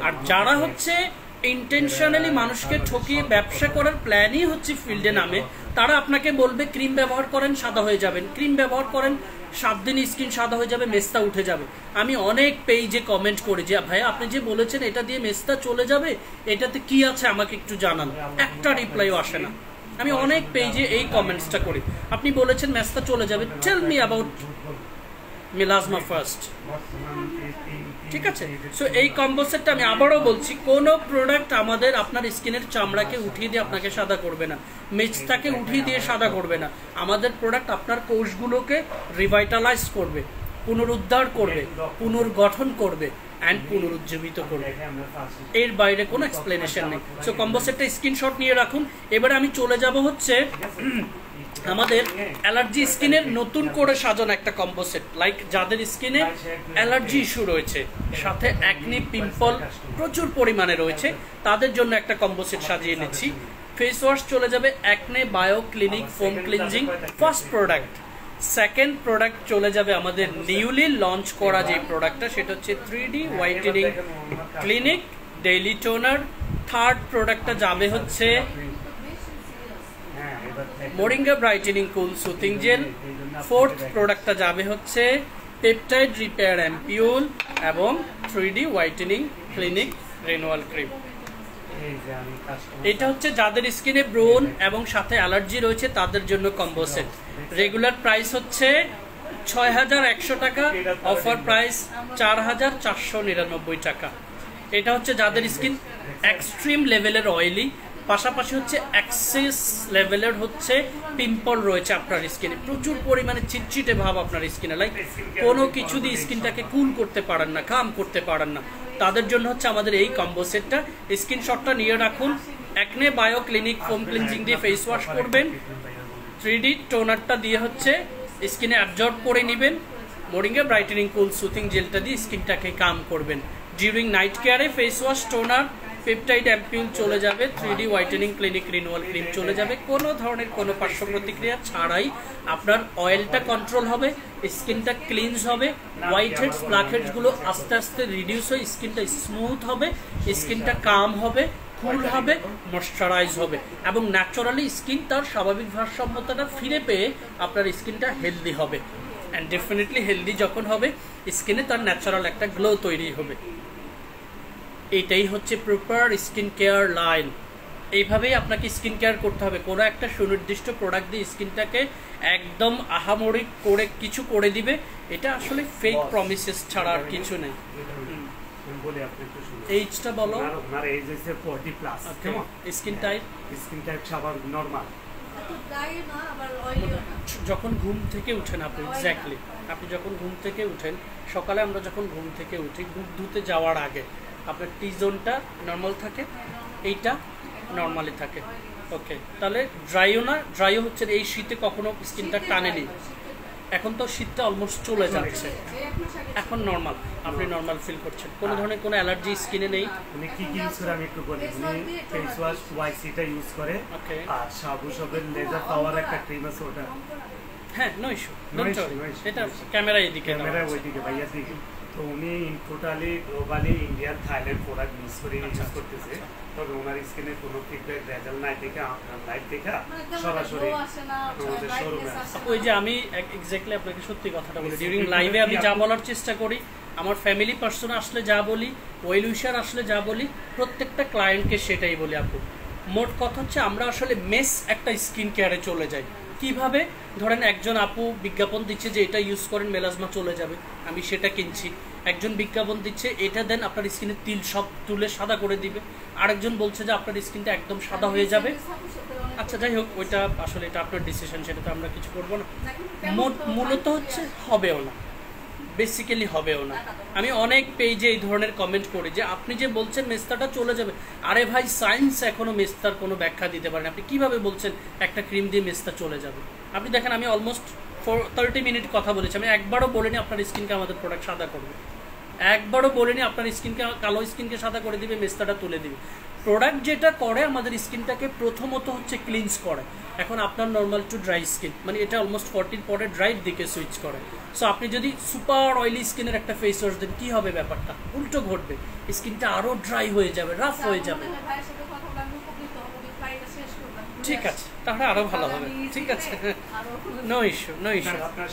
আর যারা হচ্ছে ইন্টেনশনালি মানুষকে ঠকিয়ে ব্যবসা করার প্ল্যানই হচ্ছে ফিল্ডে নামে। তারা আপনাকে বলবে, ক্রিম ব্যবহার করেন, সাদা হয়ে যাবেন। ক্রিম ব্যবহার করেন সাত দিন স্কিন সাদা হয়ে যাবে, মেস্তা উঠে যাবে। আমি অনেক পেজে কমেন্ট করি যে, ভাই, আপনি যে বলেছেন এটা দিয়ে মেস্তা চলে যাবে, এটাতে কি আছে আমাকে একটু জানান। একটা রিপ্লাইও আসে না। আমি অনেক পেজে এই কমেন্টসটা করি। আপনি বলেছেন, মেস্তা চলে যাবে। Tell me about melasma first ঠিক আছে? সো এই কম্বো সেটটা আমি আবারও বলছি, কোনো প্রোডাক্ট আমাদের আপনার স্কিনের চামড়াকে উঠিয়ে দিয়ে আপনাকে সাদা করবে না। মেজটাকে উঠিয়ে দিয়ে সাদা করবে না। আমাদের প্রোডাক্ট আপনার কোষগুলোকে রিভাইটালাইজ করবে, পুনরুদ্ধার করবে, পুনর্গঠন করবে অ্যান্ড পুনরুজ্জীবিত করবে। এর বাইরে কোনো এক্সপ্লেনেশন নেই। সো কম্বো সেটটা স্ক্রিনশট নিয়ে রাখুন। এবারে আমি চলে যাব হচ্ছে আমাদের অ্যালার্জি স্কিনের নতুন করে সাজানো একটা কম্বো সেট লাইক যাদের স্কিনে অ্যালার্জি ইস্যু রয়েছে সাথে অ্যাকনি পিম্পল প্রচুর পরিমাণে রয়েছে তাদের জন্য একটা কম্বো সেট সাজিয়ে নিচ্ছি। ফেস ওয়াশ চলে যাবে acne bio clinic foam cleansing first product second product চলে যাবে আমাদের নিউলি লঞ্চ করা যে প্রোডাক্টটা সেটা হচ্ছে three D whitening clinic daily toner third প্রোডাক্টটা যাবে হচ্ছে হ্যাঁ। Moringa brightening cool soothing gel. Fourth প্রোডাক্টটা যাবে হচ্ছে পেপটাইড রিপেয়ার অ্যাম্পিউল এবং three D whitening clinic renewal cream. এটা হচ্ছে যাদের স্কিনে ব্রোন এবং সাথে অ্যালার্জি রয়েছে তাদের জন্য কম্বো সেট। রেগুলার প্রাইস হচ্ছে ছয় হাজার একশো টাকা অফার প্রাইস চার হাজার চারশো নিরানব্বই টাকা। এটা হচ্ছে যাদের স্কিন এক্সট্রিম লেভেলের অয়েলি পাশাপাশি হচ্ছে অ্যাক্সেস লেভেলের হচ্ছে পিম্পল রয়েছে আপনার স্কিনে প্রচুর পরিমাণে চিটচিটে ভাব আপনার স্কিনে লাইক কোনো কিছু দিয়ে স্কিনটাকে কুল করতে পারেন না কাম করতে পারেন না। তাদের জন্য হচ্ছে আমাদের এই কম্বো সেটটা স্ক্রিনশটটা নিয়ে রাখুন। Acne bio clinic foam cleansing দিয়ে ফেস ওয়াশ করবেন। থ্রি ডি টোনারটা দিয়ে হচ্ছে স্কিনে অ্যাবজর্ব করে নেবেন। মোরিঙ্গা ব্রাইটেনিং কুল সুথিং জেলটা দিয়ে স্কিনটাকে কাম করবেন। ডিউরিং নাইট কেয়ারে face wash toner peptide ampoule চলে যাবে three D whitening clinic renewal cream চলে যাবে। কোনো ধরনের কোনো পার্শ্ব প্রতিক্রিয়া ছাড়াই আপনার অয়েলটা কন্ট্রোল হবে, স্কিনটা ক্লিনস হবে হোয়াইট হেডস ব্ল্যাক হেডসগুলো আস্তে আস্তে রিডিউস হয়ে স্কিনটা স্মুথ হবে, স্কিনটা কাম হবে কুল হবে ময়শ্চারাইজ হবে। এবং ন্যাচারালি স্কিন তার স্বাভাবিক ভারসাম্যতাটা ফিরে পেয়ে আপনার স্কিনটা হেলদি হবে। অ্যান্ড ডেফিনেটলি হেলদি যখন হবে, স্কিনে তার ন্যাচারাল একটা গ্লো তৈরি হবে। এটাই হচ্ছে প্রপার স্কিন কেয়ার লাইন এইভাবেই আপনাকে স্কিন কেয়ার করতে হবে। কোনো একটা সুনির্দিষ্ট প্রোডাক্ট দিয়ে স্কিনটাকে একদম আহামরি করে কিছু করে দিবে এটা আসলে ফেক প্রমিসেস ছাড়া আর কিছু নেই। আমি বলি আপনি একটু শুনুন। এইজটা বলো। ওনার এজ হচ্ছে ফোর্টি প্লাস কেমন? স্কিন টাইপ স্কিন টাইপ সবার নর্মাল। যখন ঘুম থেকে উঠেন আপনি এক্স্যাক্টলি আপনি যখন ঘুম থেকে উঠেন সকালে আমরা যখন ঘুম থেকে উঠি ঘুম ধুতে যাওয়ার আগে আপনার টি জোনটা নর্মাল থাকে এইটা নর্মালি থাকে। ওকে তাহলে ড্রাইও না ড্রাইও হচ্ছে এই শীতে কখনো স্কিনটা টানেনি। এখন তো শীতটা অলমোস্ট চলে যাচ্ছে। এখন নর্মাল আপনি নর্মাল ফিল করছেন। কোনো ধরনের কোনো অ্যালার্জি স্কিনে নেই? উনি কি কি ইউজ করে আমি একটু বলি। উনি ফেস ওয়াশ ওয়াইসিটা ইউজ করে. আর সাবু সবের লেজার পাওয়ার একটা ক্রিম আছে ওটা। হ্যাঁ নো ইস্যু এটা ক্যামেরা এদিকে ক্যামেরা ওইদিকে ভাইয়া দিকে। তো উনি totally globally Indian Thailand product use করে আচ্ছা, ইউজ করতেছে। তবে ওনার স্কিনে কোনো ফিডব্যাক রেজাল্ট নাই দেখে আপনার লাইভ দেখা মানে সরাসরি আমাদের শোরুমে ওই যে আমি এক্স্যাক্টলি আপনাকে সত্যি কথাটা বলি ডিউরিং লাইভে আমি যা বলার চেষ্টা করি আমার ফ্যামিলি পার্সন আসলে যা বলি ওয়েল উইশার আসলে যা বলি প্রত্যেকটা ক্লায়েন্টকে সেটাই বলি আপু। মোট কথা হচ্ছে আমরা আসলে মেস একটা স্কিন কেয়ারে চলে যাই। কীভাবে ধরেন একজন আপু বিজ্ঞাপন দিচ্ছে যে এটা ইউজ করেন মেলাজমা চলে যাবে আমি সেটা কিনছি। একজন বিজ্ঞাপন দিচ্ছে এটা দেন আপনার স্কিনে তিল সব তুলে সাদা করে দিবে। আরেকজন বলছে যে আপনার স্কিনটা একদম সাদা হয়ে যাবে। আচ্ছা যাই হোক ওইটা আসলে এটা আপনার ডিসিশন সেটা তো আমরা কিছু করব না। মূলত হচ্ছে হবেও না। বেসিক্যালি হবেও না। আমি অনেক পেজে এই ধরনের কমেন্ট করি যে, আপনি যে বলছেন মেস্তাটা চলে যাবে, আরে ভাই সায়েন্স এখনও মেস্তার কোনো ব্যাখ্যা দিতে পারেন। আপনি কীভাবে বলছেন একটা ক্রিম দিয়ে মেস্তা চলে যাবে? আপনি দেখেন, আমি অলমোস্ট ফোর থার্টি মিনিট কথা বলেছি। আমি একবারও বলিনি, আপনার স্কিনকে আমাদের প্রোডাক্ট সাদা করবে। একবারও বলিনি আপনার স্কিনকে কালো স্কিনকে সাদা করে দিবে মেস্তাটা তুলে দিবে। প্রোডাক্ট যেটা করে আমাদের স্কিনটাকে প্রথমত হচ্ছে ক্লিনস করে। এখন আপনার নর্মাল টু ড্রাই স্কিন মানে এটা অলমোস্ট ফর্টির পরে ড্রাইর দিকে সুইচ করে। সো আপনি যদি সুপার অয়েলি স্কিনের একটা ফেস ওয়াশ দেন কী হবে ব্যাপারটা? উল্টো ঘটবে। স্কিনটা আরও ড্রাই হয়ে যাবে রাফ হয়ে যাবে। ঠিক আছে তাহলে আরও ভালো হবে। ঠিক আছে। নো ইস্যু নো ইস্যু আপনার-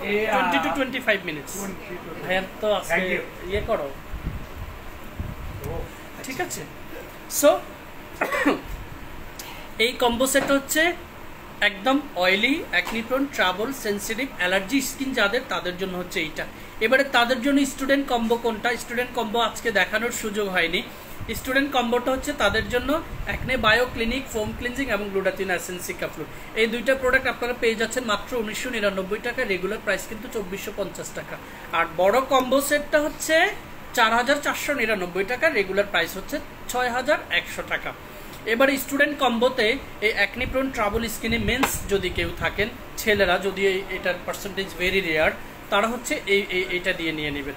twenty to twenty five minutes 20 to ভাইয়ার তো আজকে ইয়ে করো ঠিক আছে সো এই কম্বো সেট হচ্ছে একদম oily acne prone travel sensitive allergy skin যাদের তাদের জন্য হচ্ছে এইটা এবারে তাদের জন্য স্টুডেন্ট কম্বো কোনটা স্টুডেন্ট কম্বো আজকে দেখানোর সুযোগ হয়নি। স্টুডেন্ট কম্বোটা হচ্ছে তাদের জন্য acne bio clinic, foam cleansing এবং গ্লুডাথিন অ্যাসেন্সিকা ফ্লুড এই দুইটা প্রোডাক্ট আপনারা পেয়ে যাচ্ছেন মাত্র উনিশশো নিরানব্বই টাকা রেগুলার প্রাইস কিন্তু চব্বিশশো পঞ্চাশ টাকা। আর বড় কম্বো সেটটা হচ্ছে চার হাজার চারশো নিরানব্বই টাকা রেগুলার প্রাইস হচ্ছে ছয় হাজার একশো টাকা। এবার স্টুডেন্ট কম্বোতে এই অ্যাকনিপ্রোন ট্রাভেল স্কিনে মেন্স যদি কেউ থাকেন, ছেলেরা যদি এটার পার্সেন্টেজ ভেরি রেয়ার তারা হচ্ছে এই- এইটা দিয়ে নিয়ে নেবেন।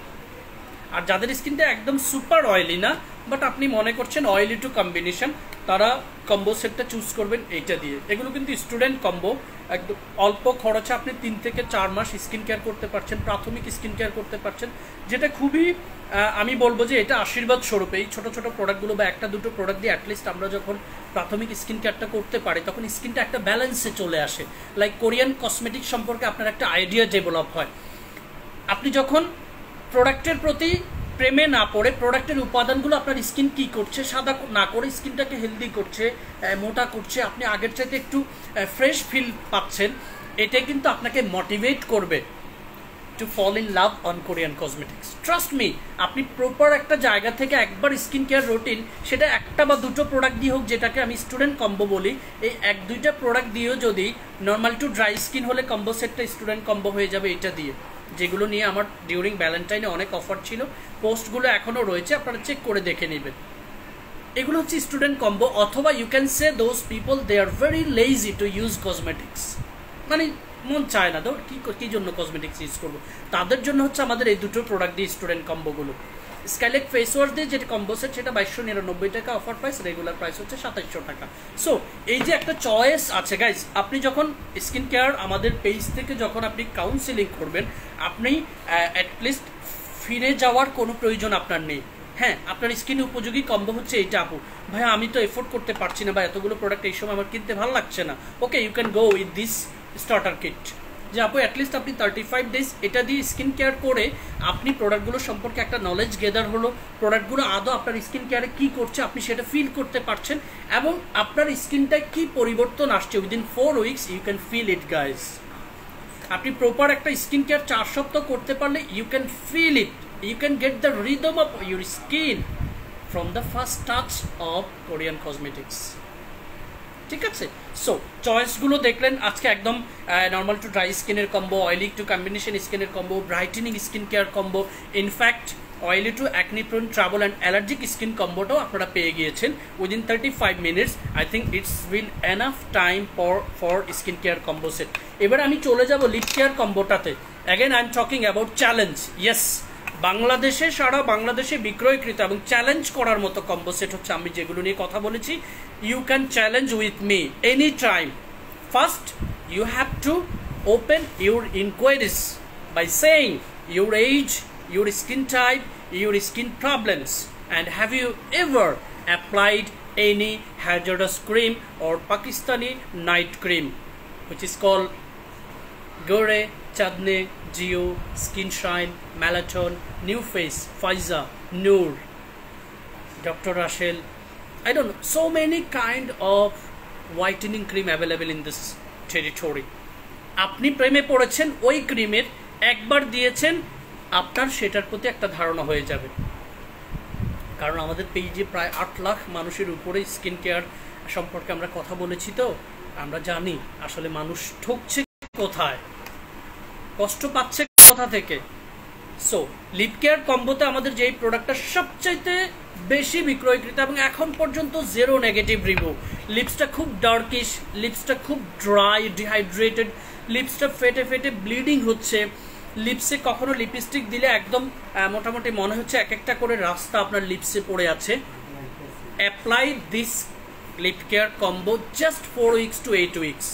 আর যাদের স্কিনটা একদম সুপার অয়েলি না বাট আপনি মনে করছেন অয়েলি টু কম্বিনেশন তারা কম্বো সেটটা চুজ করবেন এইটা দিয়ে। এগুলো কিন্তু স্টুডেন্ট কম্বো একদম অল্প খরচে আপনি তিন থেকে চার মাস স্কিন কেয়ার করতে পারছেন, প্রাথমিক স্কিন কেয়ার করতে পারছেন, যেটা খুবই আমি বলব যে এটা আশীর্বাদ স্বরূপ। এই ছোটো ছোটো প্রোডাক্টগুলো বা একটা দুটো প্রোডাক্ট দিয়ে অ্যাটলিস্ট আমরা যখন প্রাথমিক স্কিন কেয়ারটা করতে পারি, তখন স্কিনটা একটা ব্যালেন্সে চলে আসে। লাইক কোরিয়ান কসমেটিক সম্পর্কে আপনার একটা আইডিয়া ডেভেলপ হয়। আপনি যখন প্রোডাক্টের প্রতি প্রেমে না পড়ে প্রোডাক্টের উপাদানগুলো আপনার স্কিন কি করছে? সাদা না করে স্কিনটাকে হেলদি করছে মোটা করছে। আপনি আগের চাইতে একটু ফ্রেশ ফিল পাচ্ছেন। এটাই কিন্তু আপনাকে মোটিভেট করবে to fall in love on Korean cosmetics trust me আপনি প্রপার একটা জায়গা থেকে একবার স্কিন কেয়ার রুটিন সেটা একটা বা দুটো প্রোডাক্ট দিয়ে হোক, যেটাকে আমি স্টুডেন্ট কম্বো বলি, এই এক, দুইটা প্রোডাক্ট দিয়েও যদি নর্মাল টু ড্রাই স্কিন হলে কম্বো সেটটা স্টুডেন্ট কম্বো হয়ে যাবে, এটা দিয়ে। যেগুলো নিয়ে আমার ডিউরিং ভ্যালেন্টাইনে অনেক অফার ছিল। পোস্টগুলো এখনও রয়েছে, আপনারা চেক করে দেখে নেবেন। এগুলো হচ্ছে স্টুডেন্ট কম্বো অথবা you can say those people they are very lazy to use cosmetics মানে মন চায় না তো কী কী জন্য কসমেটিক্স ইউজ করব? তাদের জন্য হচ্ছে আমাদের এই দুটো প্রোডাক্ট দিয়ে স্টুডেন্ট কম্বোগুলো স্কাইলেক ফেস ওয়াশ দিয়ে যেটা কম্বো সেট সেটা বাইশশো নিরানব্বই টাকা অফার প্রাইস রেগুলার প্রাইস হচ্ছে সাতাইশশো টাকা। সো এই যে একটা চয়েস আছে গাইজ আপনি যখন স্কিন কেয়ার আমাদের পেজ থেকে যখন আপনি কাউন্সিলিং করবেন, আপনি অ্যাটলিস্ট ফিরে যাওয়ার কোনো প্রয়োজন আপনার নেই। হ্যাঁ আপনার স্কিন উপযোগী কম্বো হচ্ছে এইটা, আপু। ভাই, আমি তো এফোর্ড করতে পারছি না বা এতগুলো প্রোডাক্ট এই সময় আমার কিনতে ভালো লাগছে না। Okay you can go with this starter kit যে আপু অ্যাটলিস্ট আপনি থার্টি ফাইভ ডেজ এটা দিয়ে স্কিন কেয়ার করে আপনি প্রোডাক্টগুলো সম্পর্কে একটা নলেজ গেদার হলো। প্রোডাক্টগুলো আদৌ আপনার স্কিন কেয়ারে কী করছে আপনি সেটা ফিল করতে পারছেন এবং আপনার স্কিনটায় কী পরিবর্তন আসছে within four weeks you can feel it guys আপনি প্রপার একটা স্কিন কেয়ার চার সপ্তাহ করতে পারলে you can feel it you can get the rhythm of your skin from the first touch of Korean cosmetics ঠিক আছে? সো চয়েসগুলো দেখলেন, আজকে একদম নর্মাল টু ড্রাই স্কিনের কম্বো অয়েলি টু কম্বিনেশন স্কিনের combo brightening skin care combo in fact oily to acne prone travel and allergic skin কম্বোটাও আপনারা পেয়ে গিয়েছেন within thirty five minutes I think it's will enough time for for skin care combo set এবার আমি চলে যাব lip care কম্বোটাতে again I am talking about challenge yes বাংলাদেশে সারা বাংলাদেশে বিক্রয়কৃত এবং চ্যালেঞ্জ করার মতো কম্পোসেট হচ্ছে আমি যেগুলো নিয়ে কথা বলেছি। You can challenge with me any time first you have to open your inquiries by saying your age your skin type your skin problems and have you ever applied any hazardous cream or Pakistani night cream which is call গড়ে চাঁদনে Shine, Malaton, New Face, Pfizer, Noor, Dr. Rachel. I don't know, so many kind of whitening cream available in this territory. আপনি প্রেমে পড়েছেন ওই ক্রিমের একবার দিয়েছেন আপনার সেটার প্রতি একটা ধারণা হয়ে যাবে কারণ আমাদের পেজে প্রায় আট লাখ মানুষের উপরে স্কিন কেয়ার সম্পর্কে আমরা কথা বলেছি তো আমরা জানি আসলে মানুষ ঠকছে কোথায় কষ্ট পাচ্ছে কোথা থেকে। সো লিপ কেয়ার কম্বোতে আমাদের যেই প্রোডাক্টটা সবচাইতে বেশি বিক্রয়কৃত এবং এখন পর্যন্ত জিরো নেগেটিভ রিভিউ লিপসটা খুব ডার্কিশ লিপসটা খুব ড্রাই ডিহাইড্রেটেড লিপসটা ফেটে ফেটে ব্লিডিং হচ্ছে। লিপসে কখনো লিপস্টিক দিলে একদম মোটামুটি মনে হচ্ছে এক একটা করে রাস্তা আপনার লিপসে পড়ে আছে। Apply this lip care combo just four weeks to eight weeks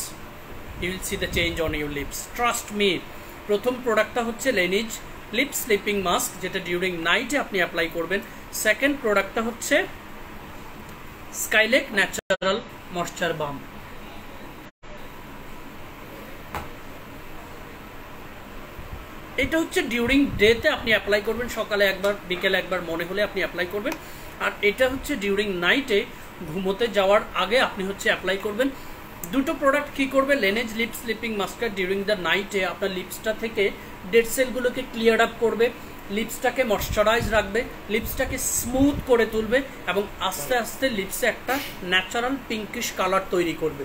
you will see the change on your lips trust me প্রথম প্রোডাক্টটা হচ্ছে লেনিজ লিপ স্লিপিং মাস্ক যেটা ডিউরিং নাইটে আপনি অ্যাপ্লাই করবেন। সেকেন্ড প্রোডাক্টটা হচ্ছে স্কাইলেক ন্যাচারাল ময়শ্চার বাম এটা হচ্ছে ডিউরিং ডেতে আপনি অ্যাপ্লাই করবেন, সকালে একবার, বিকেলে একবার মনে হলে আপনি অ্যাপ্লাই করবেন। আর এটা হচ্ছে ডিউরিং নাইটে ঘুমোতে যাওয়ার আগে আপনি হচ্ছে অ্যাপ্লাই করবেন। দুটো প্রোডাক্ট কি করবে? লেনেজ লিপ স্লিপিং মাস্কার ডিউরিং দ্য নাইটে আপনার লিপসটা থেকে ডেড সেলগুলোকে ক্লিয়ার আপ করবে লিপসটাকে ময়শ্চারাইজ রাখবে লিপসটাকে স্মুথ করে তুলবে এবং আস্তে আস্তে লিপসে একটা ন্যাচারাল পিঙ্কিশ কালার তৈরি করবে।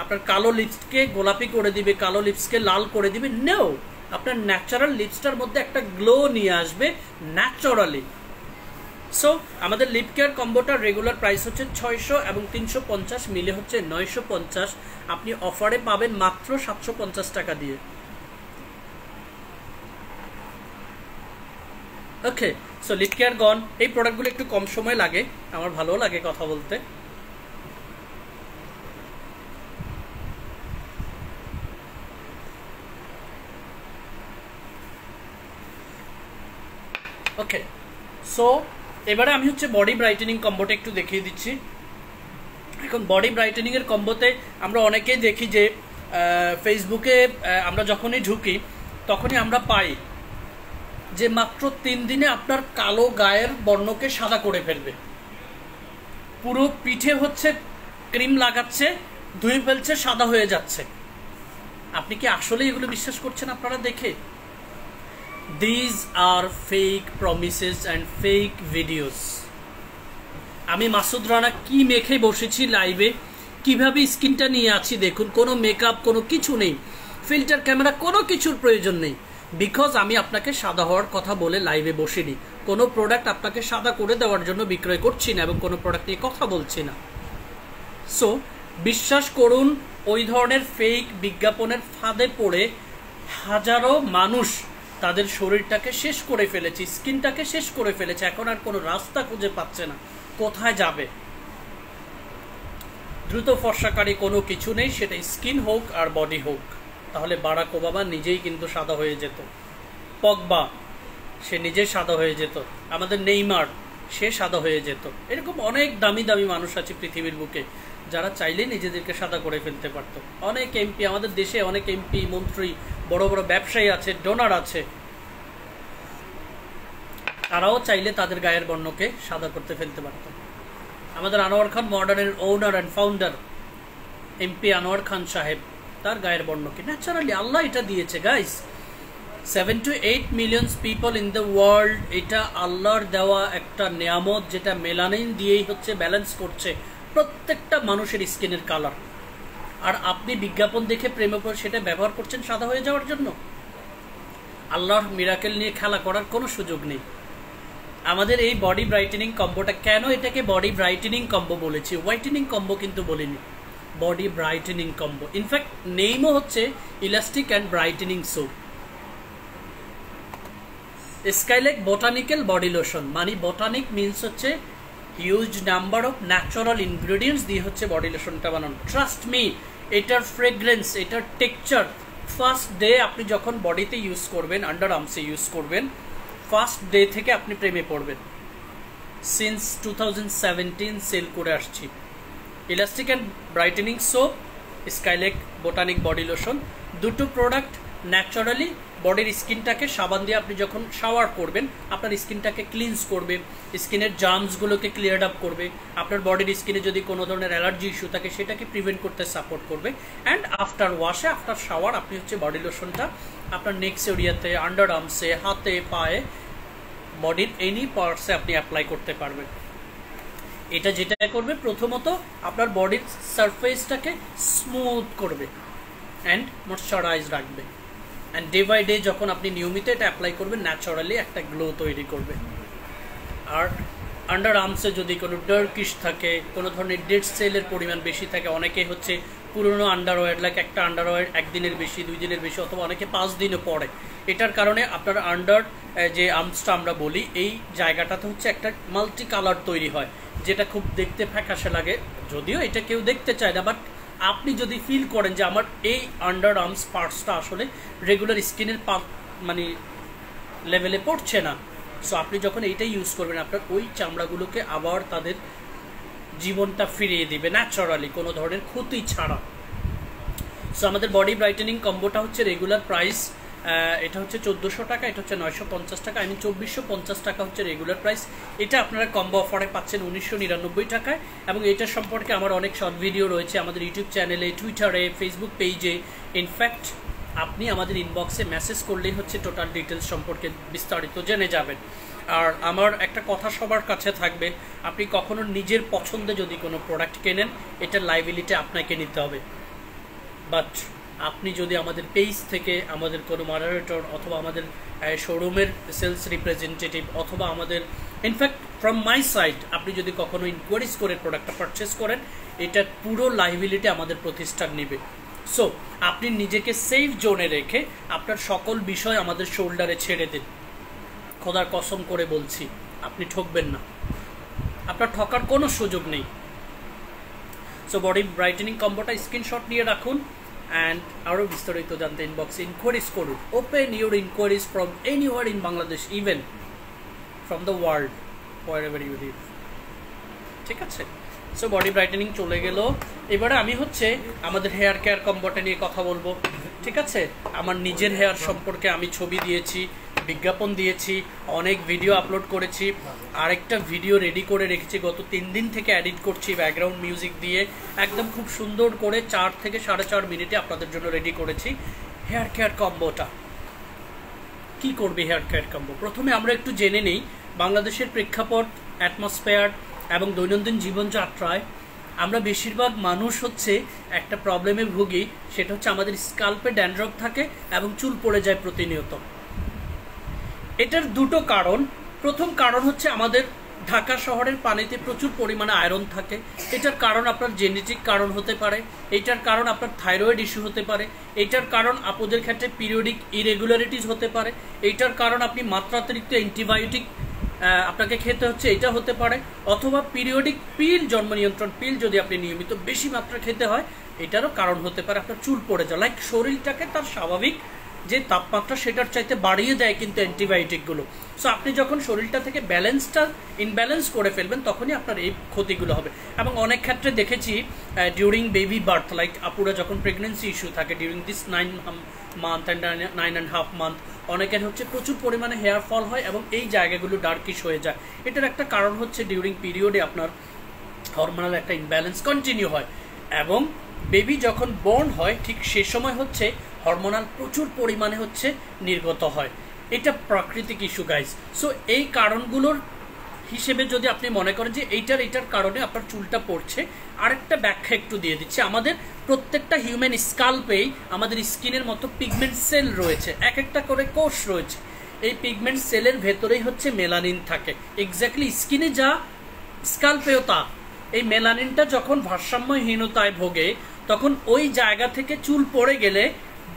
আপনার কালো লিপসকে গোলাপি করে দিবে, কালো লিপসকে লাল করে দিবে। নেও আপনার ন্যাচারাল লিপসটার মধ্যে একটা গ্লো নিয়ে আসবে ন্যাচারালি সো আমাদের লিপ কেয়ার কম্বোটার রেগুলার প্রাইস হচ্ছে ছয়শো এবং তিনশো পঞ্চাশ, মিলে হচ্ছে নয়শো পঞ্চাশ। আপনি অফারে পাবেন মাত্র সাতশো পঞ্চাশ টাকা দিয়ে। Okay so lip care gone এই প্রোডাক্টগুলো একটু কম সময় লাগে, আমার ভালো লাগে কথা বলতে। ওকে সো এবারে আমি হচ্ছে বডি ব্রাইটেনিং কম্বোটা একটু দেখিয়ে দিচ্ছি। এখন বডি ব্রাইটেনিং এর কম্বোতে আমরা অনেকেই দেখি যে ফেসবুকে আমরা যখনই ঢুকি, তখনই আমরা পাই যে মাত্র তিন দিনে আপনার কালো গায়ের বর্ণকে সাদা করে ফেলবে। পুরো পিঠে হচ্ছে ক্রিম লাগাচ্ছে, ধুয়ে ফেলছে, সাদা হয়ে যাচ্ছে। আপনি কি আসলে এগুলো বিশ্বাস করছেন আপনারা দেখে? These are fake promises and fake videos আমি মাসুদ রানা কি মেখে বসেছি লাইভে কীভাবে স্কিনটা নিয়ে আছি দেখুন, কোনো মেকআপ কোনো কিছু নেই। ফিল্টার ক্যামেরা কোনো কিছুর প্রয়োজন নেই। বিকজ আমি আপনাকে সাদা হওয়ার কথা বলে লাইভে বসিনি। কোনো প্রোডাক্ট আপনাকে সাদা করে দেওয়ার জন্য বিক্রয় করছি না এবং কোনো প্রোডাক্ট নিয়ে কথা বলছি না। সো বিশ্বাস করুন, ওই ধরনের ফেক বিজ্ঞাপনের ফাঁদে পড়ে হাজারো মানুষ তাদের শরীরটাকে শেষ করে ফেলেছে, স্কিনটাকে শেষ করে ফেলেছে, এখন আর কোনো রাস্তা খুঁজে পাচ্ছে না। কোথায় যাবে? দ্রুত ফর্সাকারী কোনো কিছু নেই সেটা স্কিন হোক আর বডি হোক। তাহলে বারাক ওবামা নিজেই কিন্তু সাদা হয়ে যেত। পগবা, সে নিজেই সাদা হয়ে যেত। আমাদের নেইমার, সে সাদা হয়ে যেত। এরকম অনেক দামি দামি মানুষ আছে পৃথিবীর বুকে। যারা চাইলে নিজেদেরকে সাদা করে ফেলতে পারত। অনেক এমপি আমাদের দেশে অনেক এমপি মন্ত্রী, বড় বড় ব্যবসায়ী আছে ডোনার আছে। তারাও চাইলে তাদের গায়ের বর্ণকে সাদা করতে ফেলতে পারত। আমাদের Anwar Khan মডার্নের owner and founder MP Anwar Khan সাহেব, তার গায়ের বর্ণকে। ন্যাচারালি আল্লাহ এটা দিয়েছে guys seven to eight millions people in the world এটা আল্লাহর দেওয়া একটা নিয়ামত, যেটা মেলানিন দিয়েই হচ্ছে ব্যালেন্স করছে। প্রত্যেকটা মানুষের স্কিনের কালার। আর আপনি বিজ্ঞাপন দেখে প্রেমে পর সেটা ব্যবহার করছেন সাদা হয়ে যাওয়ার জন্য? আল্লাহর মিরাকেল নিয়ে খেলা করার কোনো সুযোগ নেই। আমাদের এই বডি ব্রাইটেনিং কম্বোটা কেন এটাকে বডি ব্রাইটেনিং কম্বো বলেছি? হোয়াইটেনিং কম্বো কিন্তু বলিনি। Body brightening combo in fact নেইমও হচ্ছে elastic and brightening soap Skylake botanical body lotion মানে বোটানিক মিনস হচ্ছে huge number of natural ingredients দিয়ে হচ্ছে বডি লোশনটা বানানো। ট্রাস্ট মি এটার ফ্রেগ্রেন্স এটার টেক্সচার ফার্স্ট ডে আপনি যখন বডিতে ইউজ করবেন আন্ডার আর্মসে ইউজ করবেন ফার্স্ট ডে থেকে আপনি প্রেমে পড়বেন। সিন্স টু থাউজেন্ড সেল করে আসছি। Elastic and brightening soap Skylake botanic body lotion দুটো প্রোডাক্ট ন্যাচারালি বডির স্কিনটাকে সাবান দিয়ে আপনি যখন শাওয়ার করবেন, আপনার স্কিনটাকে ক্লিনস করবে, স্কিনের জার্মসগুলোকে ক্লিয়ার আপ করবে, আপনার বডির স্কিনে যদি কোনো ধরনের অ্যালার্জি ইস্যু থাকে, সেটাকে প্রিভেন্ট করতে সাপোর্ট করবে। অ্যান্ড আফটার ওয়াশে, আফটার শাওয়ার, আপনি হচ্ছে বডি লোশনটা আপনার নেক্সট এরিয়াতে, আন্ডার আর্মসে, হাতে, পায়ে, বডির এনি পার্টসে আপনি অ্যাপ্লাই করতে পারবেন। এটা যেটা করবে, প্রথমত আপনার বডির সারফেসটাকে স্মুথ করবে অ্যান্ড ময়শ্চারাইজ রাখবে। অ্যান্ড ডে বাই ডে যখন আপনি নিয়মিত এটা অ্যাপ্লাই করবেন ন্যাচারালি একটা গ্লো তৈরি করবে। আর আন্ডার আর্মসে যদি কোনো ডার্কিশ থাকে, কোনো ধরনের ডেড সেলের পরিমাণ বেশি থাকে, অনেকে হচ্ছে পুরনো আন্ডারওয়্যার লাইক একটা আন্ডারওয়্যার একদিনের বেশি, দুই দিনের বেশি, অথবা অনেকে পাঁচ দিনও পরে। এটার কারণে আপনার আন্ডার যে আর্মসটা আমরা বলি, এই জায়গাটাতে হচ্ছে একটা মাল্টি কালার তৈরি হয়, যেটা খুব দেখতে ফ্যাকাশে লাগে। যদিও এটা কেউ দেখতে চায় না বাট আপনি যদি ফিল করেন যে আমার এই আন্ডার আর্মস পার্টসটা আসলে রেগুলার স্কিনের মানে লেভেলে পড়ছে না সো আপনি যখন এইটাই ইউজ করবেন, আপনার ওই চামড়াগুলোকে আবার তাদের জীবনটা ফিরিয়ে দেবে ন্যাচারালি কোনো ধরনের ক্ষতি ছাড়া। সো আমাদের বডি ব্রাইটেনিং কম্বোটা হচ্ছে রেগুলার প্রাইস এটা হচ্ছে চোদ্দোশো টাকা, এটা হচ্ছে নয়শো পঞ্চাশ টাকা। আই মিন চব্বিশশো পঞ্চাশ টাকা হচ্ছে রেগুলার প্রাইস এটা আপনারা কম্বো অফারে পাচ্ছেন উনিশশো নিরানব্বই টাকায়। এবং এটা সম্পর্কে আমার অনেক শর্ট ভিডিও রয়েছে আমাদের ইউটিউব চ্যানেলে টুইটারে ফেসবুক পেজে ইনফ্যাক্ট আপনি আমাদের ইনবক্সে মেসেজ করলেই হচ্ছে টোটাল ডিটেলস সম্পর্কে বিস্তারিত জেনে যাবেন। আর আমার একটা কথা সবার কাছে থাকবে, আপনি কখনো নিজের পছন্দে যদি কোনো প্রোডাক্ট কেনেন, এটা লাইবিলিটি আপনাকে নিতে হবে। বাট আপনি যদি আমাদের পেজ থেকে আমাদের কোনো মডারেটর অথবা আমাদের শোরুমের সেলস রিপ্রেজেন্টেটিভ অথবা আমাদের ইনফ্যাক্ট ফ্রম মাই সাইড আপনি যদি কখনো ইনকোয়ারিজ করে প্রোডাক্টটা পারচেস করেন এটার পুরো লাইবিলিটি আমাদের প্রতিষ্ঠান নেবে। সো আপনি নিজেকে সেফ জোনে রেখে আপনার সকল বিষয় আমাদের শোল্ডারে ছেড়ে দিন। খোদার কসম করে বলছি, আপনি ঠকবেন না। আপনার ঠকার কোনো সুযোগ নেই। সো বডি ব্রাইটেনিং কম্বোটা স্ক্রিনশট নিয়ে রাখুন। অ্যান্ড আরও বিস্তারিত জানতে ইনবক্স ইনকোয়ারিজ করুন। Open your inquiries from anywhere in Bangladesh even from the world you live ঠিক আছে? সো বডি ব্রাইটেনিং চলে গেল। এবারে আমি হচ্ছে আমাদের হেয়ার কেয়ার কম্বোটা নিয়ে কথা বলব। ঠিক আছে? আমার নিজের হেয়ার সম্পর্কে আমি ছবি দিয়েছি। বিজ্ঞাপন দিয়েছি, অনেক ভিডিও আপলোড করেছি। আরেকটা ভিডিও রেডি করে রেখেছি, গত তিন দিন থেকে এডিট করছি ব্যাকগ্রাউন্ড মিউজিক দিয়ে। একদম খুব সুন্দর করে চার থেকে সাড়ে চার মিনিটে আপনাদের জন্য রেডি করেছি। হেয়ার কেয়ার কম্বোটা কি করবে হেয়ার কেয়ার কম্বো প্রথমে আমরা একটু জেনে নেই, বাংলাদেশের প্রেক্ষাপট অ্যাটমসফেয়ার এবং দৈনন্দিন জীবনযাত্রায় আমরা বেশিরভাগ মানুষ হচ্ছে একটা প্রবলেমে ভুগি, সেটা হচ্ছে আমাদের স্কাল্পে ড্যান্ড্রপ থাকে এবং চুল পড়ে যায় প্রতিনিয়ত। এটার দুটো কারণ। প্রথম কারণ হচ্ছে আমাদের ঢাকা শহরের পানিতে প্রচুর পরিমাণে আয়রন থাকে। এটার কারণ আপনার জেনেটিক কারণ হতে পারে, এটার কারণ আপনার থাইরয়েড ইস্যু হতে পারে, এটার কারণ আপনাদের ক্ষেত্রে পিরিয়ডিক ইরেগুলারিটিস হতে পারে এইটার কারণ আপনি মাত্রাতিরিক্ত অ্যান্টিবায়োটিক আপনাকে খেতে হচ্ছে, এটা হতে পারে, অথবা পিরিয়ডিক পিল, জন্ম নিয়ন্ত্রণ পিল যদি আপনি নিয়মিত বেশি মাত্রা খেতে হয়, এটারও কারণ হতে পারে, আপনার চুল পড়ে যাওয়া লাইক শরীরটাকে তার স্বাভাবিক যে তাপমাত্রা সেটার চাইতে বাড়িয়ে দেয় কিন্তু অ্যান্টিবায়োটিকগুলো সো আপনি যখন শরীরটা থেকে ব্যালেন্সটা ইনব্যালেন্স করে ফেলবেন, তখনই আপনার এই ক্ষতিগুলো হবে। এবং অনেক ক্ষেত্রে দেখেছি ডিউরিং বেবি বার্থ লাইক আপুরা যখন প্রেগনেন্সি ইস্যু থাকে during this nine month and nine and half month অনেকের হচ্ছে প্রচুর পরিমাণে হেয়ার ফল হয় এবং এই জায়গাগুলো ডার্কিশ হয়ে যায়। এটার একটা কারণ হচ্ছে ডিউরিং পিরিয়ডে আপনার হরমোনাল একটা ইনব্যালেন্স কন্টিনিউ হয়। এবং বেবি যখন বর্ন হয়, ঠিক সে সময় হচ্ছে হরমোনাল প্রচুর পরিমাণে হচ্ছে নির্গত হয়। এটা প্রাকৃতিক ইস্যু গাইজ সো এই কারণগুলোর হিসেবে যদি আপনি মনে করেন যে এইটার এইটার কারণে আপনার চুলটা পড়ছে, আরেকটা ব্যাখ্যা একটু দিয়ে দিচ্ছি। আমাদের প্রত্যেকটা হিউম্যান স্কাল্পেই আমাদের স্কিনের মতো পিগমেন্ট সেল রয়েছে। এক একটা করে কোষ রয়েছে। এই পিগমেন্ট সেলের ভেতরেই হচ্ছে মেলানিন থাকে। এক্স্যাক্টলি স্কিনে যা স্কাল্পেও তা। এই মেলানিনটা যখন ভারসাম্যহীনতায় ভোগে, তখন ওই জায়গা থেকে চুল পড়ে গেলে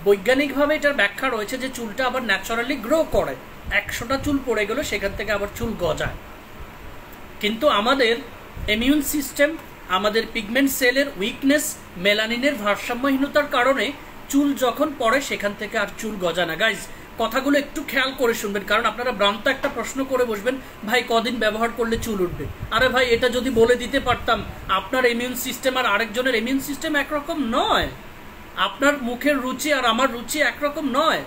বৈজ্ঞানিকভাবে এটার ব্যাখ্যা রয়েছে যে চুলটা আবার ন্যাচারালি গ্রো করে। একশোটা চুল পড়ে গেলে, সেখান থেকে আবার চুল গজায়। কিন্তু আমাদের ইমিউন সিস্টেম আমাদের পিগমেন্ট সেলের উইকনেস মেলানিনের ভারসাম্যহীনতার কারণে চুল যখন পড়ে, সেখান থেকে আর চুল গজা না। গাইজ কথাগুলো একটু খেয়াল করে শুনবেন, কারণ আপনারা ভ্রান্ত একটা প্রশ্ন করে বসবেন, ভাই, কদিন ব্যবহার করলে চুল উঠবে? আরে ভাই, এটা যদি বলে দিতে পারতাম, আপনার ইমিউন সিস্টেম আর আরেকজনের ইমিউন সিস্টেম একরকম নয়। আপনার মুখের রুচি আর আমার রুচি একরকম নয়।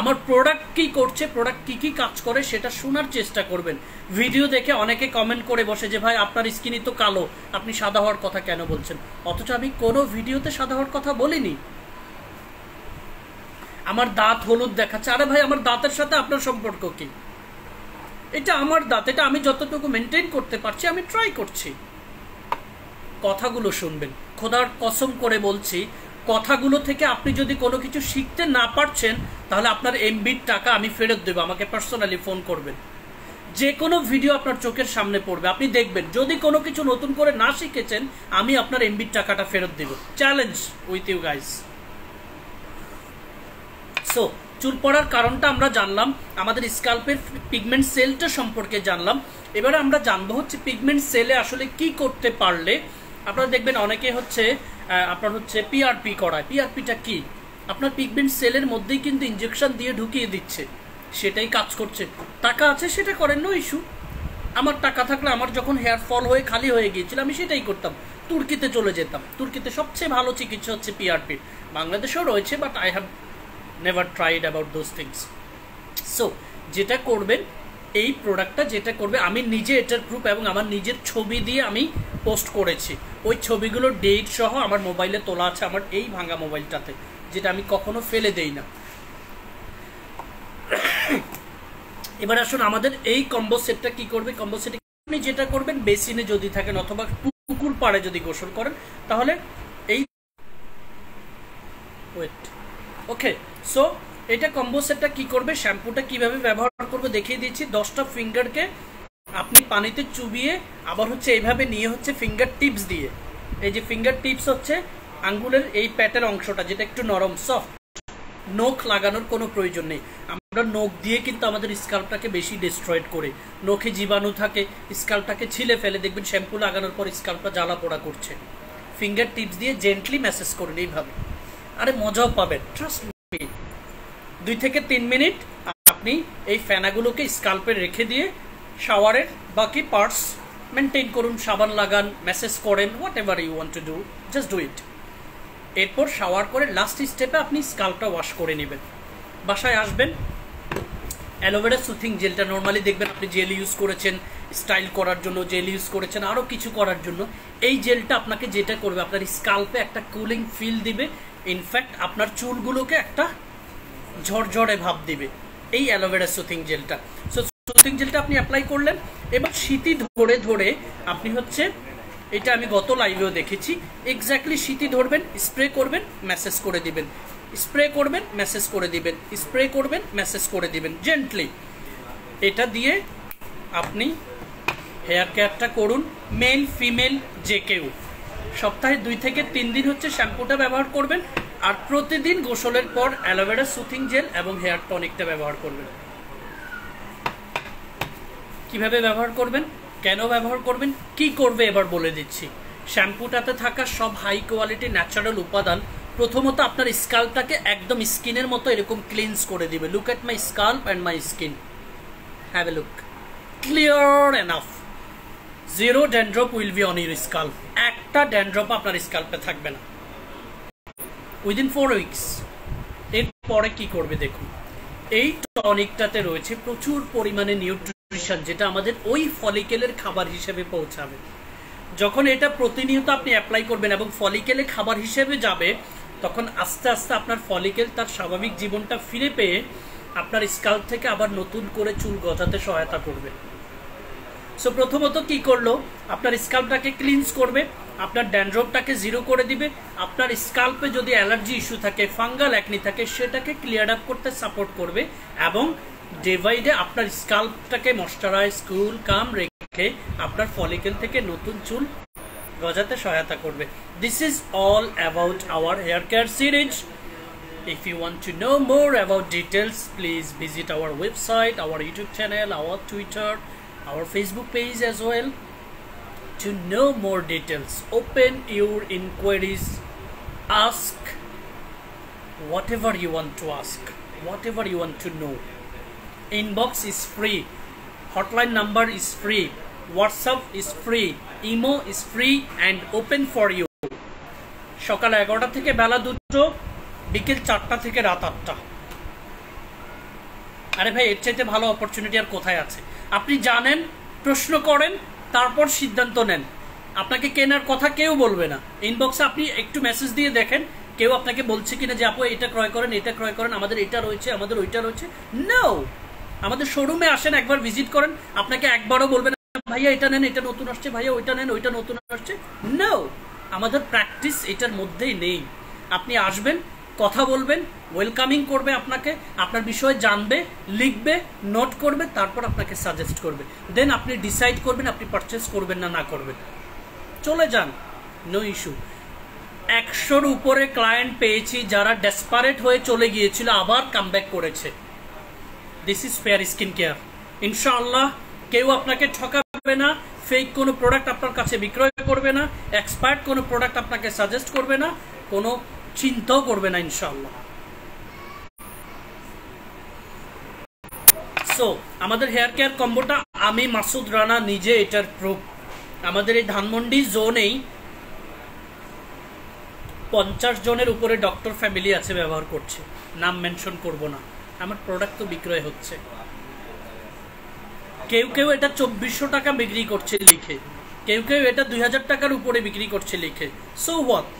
আমার প্রোডাক্ট কি করছে প্রোডাক্ট কি কি কাজ করে, সেটা শোনার চেষ্টা করবেন। ভিডিও দেখে অনেকে কমেন্ট করে বসে যে, ভাই, আপনার স্কিনই তো কালো, আপনি সাদা হওয়ার কথা কেন বলছেন? অথচ আমি কোনো ভিডিওতে সাদা হওয়ার কথা বলিনি। আমার দাঁত হলুদ দেখাচ্ছে। আরে ভাই, আমার দাঁতের সাথে আপনার সম্পর্ক কি? এটা আমার দাঁত, এটা আমি যতটুকু মেনটেন করতে পারছি, আমি ট্রাই করছি। কথাগুলো শুনবেন। খোদার কসম করে বলছি, কথাগুলো থেকে আপনি যদি কোনো কিছু শিখতে না পারছেন, তাহলে আপনার এমবির টাকা আমি ফেরত দেবো। আমাকে পার্সোনালি ফোন করবেন। যে কোনো ভিডিও আপনার চোখের সামনে পড়বে। আপনি দেখবেন, যদি কোনো কিছু নতুন করে না শিখেছেন, আমি আপনার এমবির টাকাটা ফেরত দেব। Challenge with you guys so চুল পড়ার কারণটা আমরা জানলাম, আমাদের স্কাল্পের পিগমেন্ট সেলটা সম্পর্কে জানলাম। এবারে আমরা জানব হচ্ছে পিগমেন্ট সেলে আসলে কি করতে পারলে। আপনারা দেখবেন অনেকে হচ্ছে আপনার হচ্ছে পিআরপি করায়। পিআরপিটা কি? আপনার পিগমেন্ট সেলের মধ্যেই কিন্তু ইঞ্জেকশন দিয়ে ঢুকিয়ে দিচ্ছে। সেটাই কাজ করছে। টাকা আছে, সেটা করেন নো ইস্যু আমার টাকা থাকলে আমার যখন হেয়ার ফল হয়ে, খালি হয়ে গিয়েছিল, আমি সেটাই করতাম। তুর্কিতে চলে যেতাম। তুর্কিতে সবচেয়ে ভালো চিকিৎসা হচ্ছে পিআরপি বাংলাদেশেও রয়েছে but I have never tried about those things so যেটা করবেন, এই প্রোডাক্টটা যেটা করবে, আমি নিজে এটার প্রুফ এবং আমার নিজের ছবি দিয়ে আমি পোস্ট করেছি। ওই ছবিগুলোর ডেট সহ আমার মোবাইলে তোলা আছে, আমার এই ভাঙা মোবাইলটাতে যেটা আমি কখনো ফেলে দেই না। এবার আসুন, আমাদের এই কম্বো সেটটা কি করবে? কম্বো সেটে আপনি যেটা করবেন, বেসিনে যদি থাকেন অথবা পুকুর পাড়ে যদি গোসল করেন, তাহলে এই ওয়েট ওকে সো এটা কম্বো সেটটা কি করবে? শ্যাম্পুটা কীভাবে ব্যবহার করবে দেখিয়ে দিচ্ছি। দশটা ফিঙ্গারকে আপনি পানিতে চুবিয়ে আবার হচ্ছে এইভাবে নিয়ে হচ্ছে ফিঙ্গার টিপস দিয়ে। এই যে ফিঙ্গার টিপস হচ্ছে আঙ্গুলের এই প্যাটের অংশটা, যেটা একটু নরম সফট নখ লাগানোর কোনো প্রয়োজন নেই। আমরা নখ দিয়ে কিন্তু আমাদের স্কাল্পটাকে বেশি ডিস্ট্রয়েড করি। নখে জীবাণু থাকে স্কাল্পটাকে ছিলে ফেলে দেখবেন শ্যাম্পু লাগানোর পর স্কাল্পটা জ্বালা পোড়া করছে। ফিঙ্গার টিপস দিয়ে জেন্টলি ম্যাসেজ করুন এইভাবে। আরে মজাও পাবেন। ট্রাস্ট দুই থেকে তিন মিনিট আপনি এই ফ্যানাগুলোকে স্কাল্পে রেখে দিয়ে শাওয়ারের বাকি পার্টস মেনটেন করুন, সাবান লাগান মেসেজ করেন whatever you want to do, just do it. এরপর শাওয়ার করে লাস্ট স্টেপে আপনি স্কাল্পটা ওয়াশ করে নেবেন। বাসায় আসবেন, অ্যালোভেরা সুথিং জেলটা নর্মালি দেখবেন আপনি জেল ইউজ করেছেন, স্টাইল করার জন্য, জেল ইউজ করেছেন আরও কিছু করার জন্য। এই জেলটা আপনাকে যেটা করবে, আপনার স্কাল্পে একটা কুলিং ফিল দিবে ইনফ্যাক্ট আপনার চুলগুলোকে একটা ঝরঝরে ভাব দিবে। এই অ্যালোভেরা সুথিং জেলটা সো সুথিং জেলটা আপনি অ্যাপ্লাই করলেন। এবং শীতি ধরে ধরে আপনি হচ্ছে, এটা আমি গত লাইভেও দেখেছি এক্স্যাক্টলি শীতি ধরবেন স্প্রে করবেন মেসেজ করে দিবেন। স্প্রে করবেন মেসেজ করে দিবেন। স্প্রে করবেন মেসেজ করে দিবেন। জেন্টলি এটা দিয়ে আপনি হেয়ার কেয়ারটা করুন মেল ফিমেল যে কেউ। সপ্তাহে দুই থেকে তিন দিন হচ্ছে শ্যাম্পুটা ব্যবহার করবেন, আর প্রতিদিন গোসলের পর অ্যালোভেরা, সুথিং জেল এবং হেয়ার টনিকটা ব্যবহার করবেন। কীভাবে ব্যবহার করবেন? কেন ব্যবহার করবেন? কি করবে এবার বলে দিচ্ছি। শ্যাম্পুটাতে থাকা সব হাই কোয়ালিটি ন্যাচারাল উপাদান প্রথমত আপনার স্কাল্পটাকে একদম স্কিনের মতো এরকম ক্লিনস করে দিবে। Look at my scalp and my skin have a look clear enough zero dandruff will be on your scalp. একটা ড্যান্ড্রপ আপনার স্কাল্পে থাকবে না। উইদিন ফোর উইকস এরপরে কি করবে দেখুন। এই টনিকটাতে রয়েছে প্রচুর পরিমাণে নিউট্রিশন যেটা আমাদের ওই ফলিকেলের খাবার হিসেবে পৌঁছাবে। যখন এটা প্রতিনিয়ত আপনি অ্যাপ্লাই করবেন এবং ফলিকেলে খাবার হিসেবে যাবে, তখন আস্তে আস্তে আপনার ফলিকেল তার স্বাভাবিক জীবনটা ফিরে পেয়ে আপনার স্কাল্প থেকে আবার নতুন করে চুল গজাতে সহায়তা করবে। সো প্রথমত কি করল? আপনার স্কাল্পটাকে ক্লিনস করবে আপনার ড্যান্ড্রপটাকে জিরো করে দিবে আপনার স্কাল্পে যদি অ্যালার্জি ইস্যু থাকে ফাঙ্গাল অ্যাকনি থাকে সেটাকে ক্লিয়ার আপ করতে সাপোর্ট করবে এবং ডে বাই ডে আপনার স্কাল্পটাকে ময়শ্চারাইজ কুল কাম রেখে আপনার ফলিকেল থেকে নতুন চুল গজাতে সহায়তা করবে। This is all about our hair care series If you want to know more about details, please visit our website, our YouTube channel, our Twitter, our Facebook page as well. To know more details, open your inquiries, ask whatever you want to ask, whatever you want to know. Inbox is free, hotline number is free, WhatsApp is free, emo is free and open for you. সকাল এগারোটা থেকে বেলা দুটো বিকেল চারটা থেকে রাত আটটা আরে ভাই এর চাইতে ভালো অপরচুনিটি আর কোথায় আছে আপনি জানেন, প্রশ্ন করেন, তারপর সিদ্ধান্ত নেন। আপনাকে কেনার কথা কেউ বলবে না। ইনবক্সে আপনি একটু মেসেজ দিয়ে দেখেন, কেউ আপনাকে বলছে কিনা যে, আপু, এটা ক্রয় করেন, এটা ক্রয় করেন, আমাদের এটা রয়েছে, আমাদের ওইটা রয়েছে। নো আমাদের শোরুমে আসেন, একবার ভিজিট করেন, আপনাকে একবারও বলবেন, ভাইয়া, এটা নেন, এটা নতুন আসছে, ভাইয়া, ওইটা নেন, ওইটা নতুন আসছে। নো আমাদের প্র্যাকটিস এটার মধ্যেই নেই। আপনি আসবেন কথা বলবেন ওয়েলকামিং করবে আপনাকে, আপনার বিষয়ে জানবে, লিখবে নোট করবে, তারপর আপনাকে সাজেস্ট করবে। দেন আপনি ডিসাইড করবেন আপনি পারচেস করবেন না না করবেন। চলে যান নো ইস্যু একশোর উপরে ক্লায়েন্ট পেয়েছি যারা ডেসপারেট হয়ে চলে গিয়েছিল, আবার কামব্যাক করেছে। This is fair skin care ইনশাআল্লাহ, কেউ আপনাকে ঠকাবে না ফেক কোনো প্রোডাক্ট আপনার কাছে বিক্রয় করবে না এক্সপায়ার্ড কোনো প্রোডাক্ট আপনাকে সাজেস্ট করবে না, কোনো চিন্তাও করবে না ইনশাআল্লাহ। সো আমাদের হেয়ার কেয়ার কম্বোটা আমি মাসুদ রানা নিজে এটার প্রুফ আমাদের এই ধানমন্ডি জোনেই পঞ্চাশ জনের উপরে ডক্টর ফ্যামিলি আছে ব্যবহার করছে। নাম মেনশন করব না। আমার প্রোডাক্ট তো বিক্রয় হচ্ছে। কেউ কেউ এটা চব্বিশশো টাকা বিক্রি করছে লিখে। কেউ কেউ এটা দুই হাজার টাকার উপরে বিক্রি করছে লিখে। সো হোয়াট